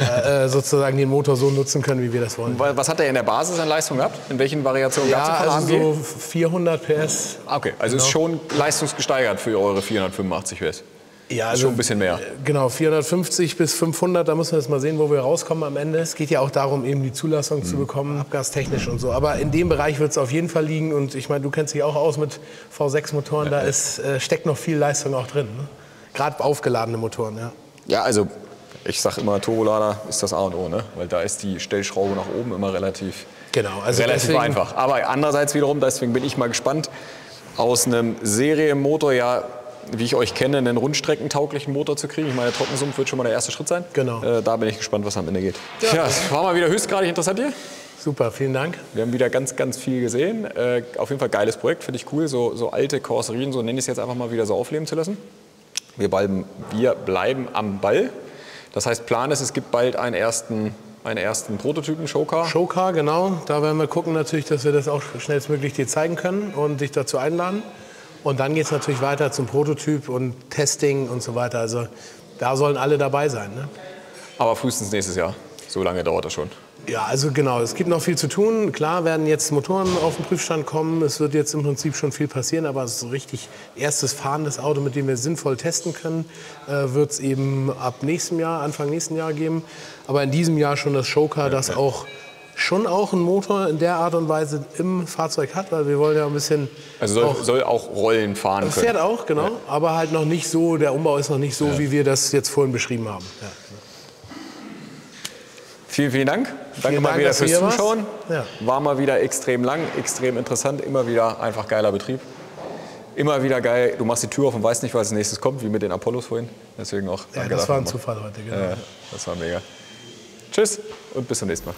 [SPEAKER 2] äh, äh, sozusagen den Motor so nutzen können, wie wir das wollen.
[SPEAKER 1] Was hat er in der Basis an Leistung gehabt? In welchen Variationen gab
[SPEAKER 2] Ja,
[SPEAKER 1] es von
[SPEAKER 2] also
[SPEAKER 1] AMG?
[SPEAKER 2] so 400 PS.
[SPEAKER 1] Ah, okay, also ist schon leistungsgesteigert für eure 485 PS.
[SPEAKER 2] Ja,
[SPEAKER 1] Ist schon ein bisschen mehr.
[SPEAKER 2] äh, Genau, 450 bis 500, da müssen wir jetzt mal sehen, wo wir rauskommen am Ende. Es geht ja auch darum, eben die Zulassung
[SPEAKER 1] Mhm.
[SPEAKER 2] zu bekommen, abgastechnisch und so. Aber in dem Bereich wird es auf jeden Fall liegen. Und ich meine, du kennst dich auch aus mit V6-Motoren, da ist, äh, steckt noch viel Leistung auch drin. Ne? Gerade aufgeladene Motoren, ja.
[SPEAKER 1] Ja, also ich sag immer, Turbolader ist das A und O, ne? Weil da ist die Stellschraube nach oben immer relativ,
[SPEAKER 2] Genau, also
[SPEAKER 1] relativ
[SPEAKER 2] deswegen-
[SPEAKER 1] einfach. Aber andererseits wiederum, deswegen bin ich mal gespannt, aus einem Serienmotor ja, wie ich euch kenne, einen rundstreckentauglichen Motor zu kriegen. Ich meine, der Trockensumpf wird schon mal der erste Schritt sein.
[SPEAKER 2] Genau.
[SPEAKER 1] Äh, da bin ich gespannt, was am Ende geht. Ja, das war mal wieder höchstgradig interessant hier.
[SPEAKER 2] Super, vielen Dank.
[SPEAKER 1] Wir haben wieder ganz, ganz viel gesehen. Äh, auf jeden Fall geiles Projekt, finde ich cool, so, so alte Karosserien, so nenne ich es jetzt einfach mal wieder so aufleben zu lassen. Wir bleiben, wir bleiben am Ball. Das heißt, Plan ist, es gibt bald einen ersten, einen ersten Prototypen, Showcar.
[SPEAKER 2] Showcar, genau. Da werden wir gucken natürlich, dass wir das auch schnellstmöglich dir zeigen können und dich dazu einladen. Und dann geht es natürlich weiter zum Prototyp und Testing und so weiter. Also da sollen alle dabei sein. Ne?
[SPEAKER 1] Aber frühestens nächstes Jahr. So lange dauert das schon.
[SPEAKER 2] Ja, also genau, es gibt noch viel zu tun. Klar werden jetzt Motoren auf den Prüfstand kommen. Es wird jetzt im Prinzip schon viel passieren, aber so richtig erstes fahrendes Auto, mit dem wir sinnvoll testen können, äh, wird es eben ab nächstem Jahr, Anfang nächsten Jahr geben. Aber in diesem Jahr schon das Showcar, das auch schon auch einen Motor in der Art und Weise im Fahrzeug hat, weil wir wollen ja ein bisschen
[SPEAKER 1] Also soll
[SPEAKER 2] auch,
[SPEAKER 1] soll auch Rollen fahren können.
[SPEAKER 2] fährt auch, genau, aber halt noch nicht so, der Umbau ist noch nicht so, wie wir das jetzt vorhin beschrieben haben. Ja.
[SPEAKER 1] Vielen, vielen Dank. Danke
[SPEAKER 2] Vielen
[SPEAKER 1] mal
[SPEAKER 2] Dank,
[SPEAKER 1] wieder fürs. Zuschauen.
[SPEAKER 2] Ja.
[SPEAKER 1] War mal wieder extrem lang, extrem interessant, immer wieder einfach geiler Betrieb. Immer wieder geil. Du machst die Tür auf und weißt nicht, was als nächstes kommt, wie mit den Apollos vorhin. Deswegen auch
[SPEAKER 2] Ja, das war ein. Zufall heute, genau.
[SPEAKER 1] Ja, das war mega. Tschüss und bis zum nächsten Mal.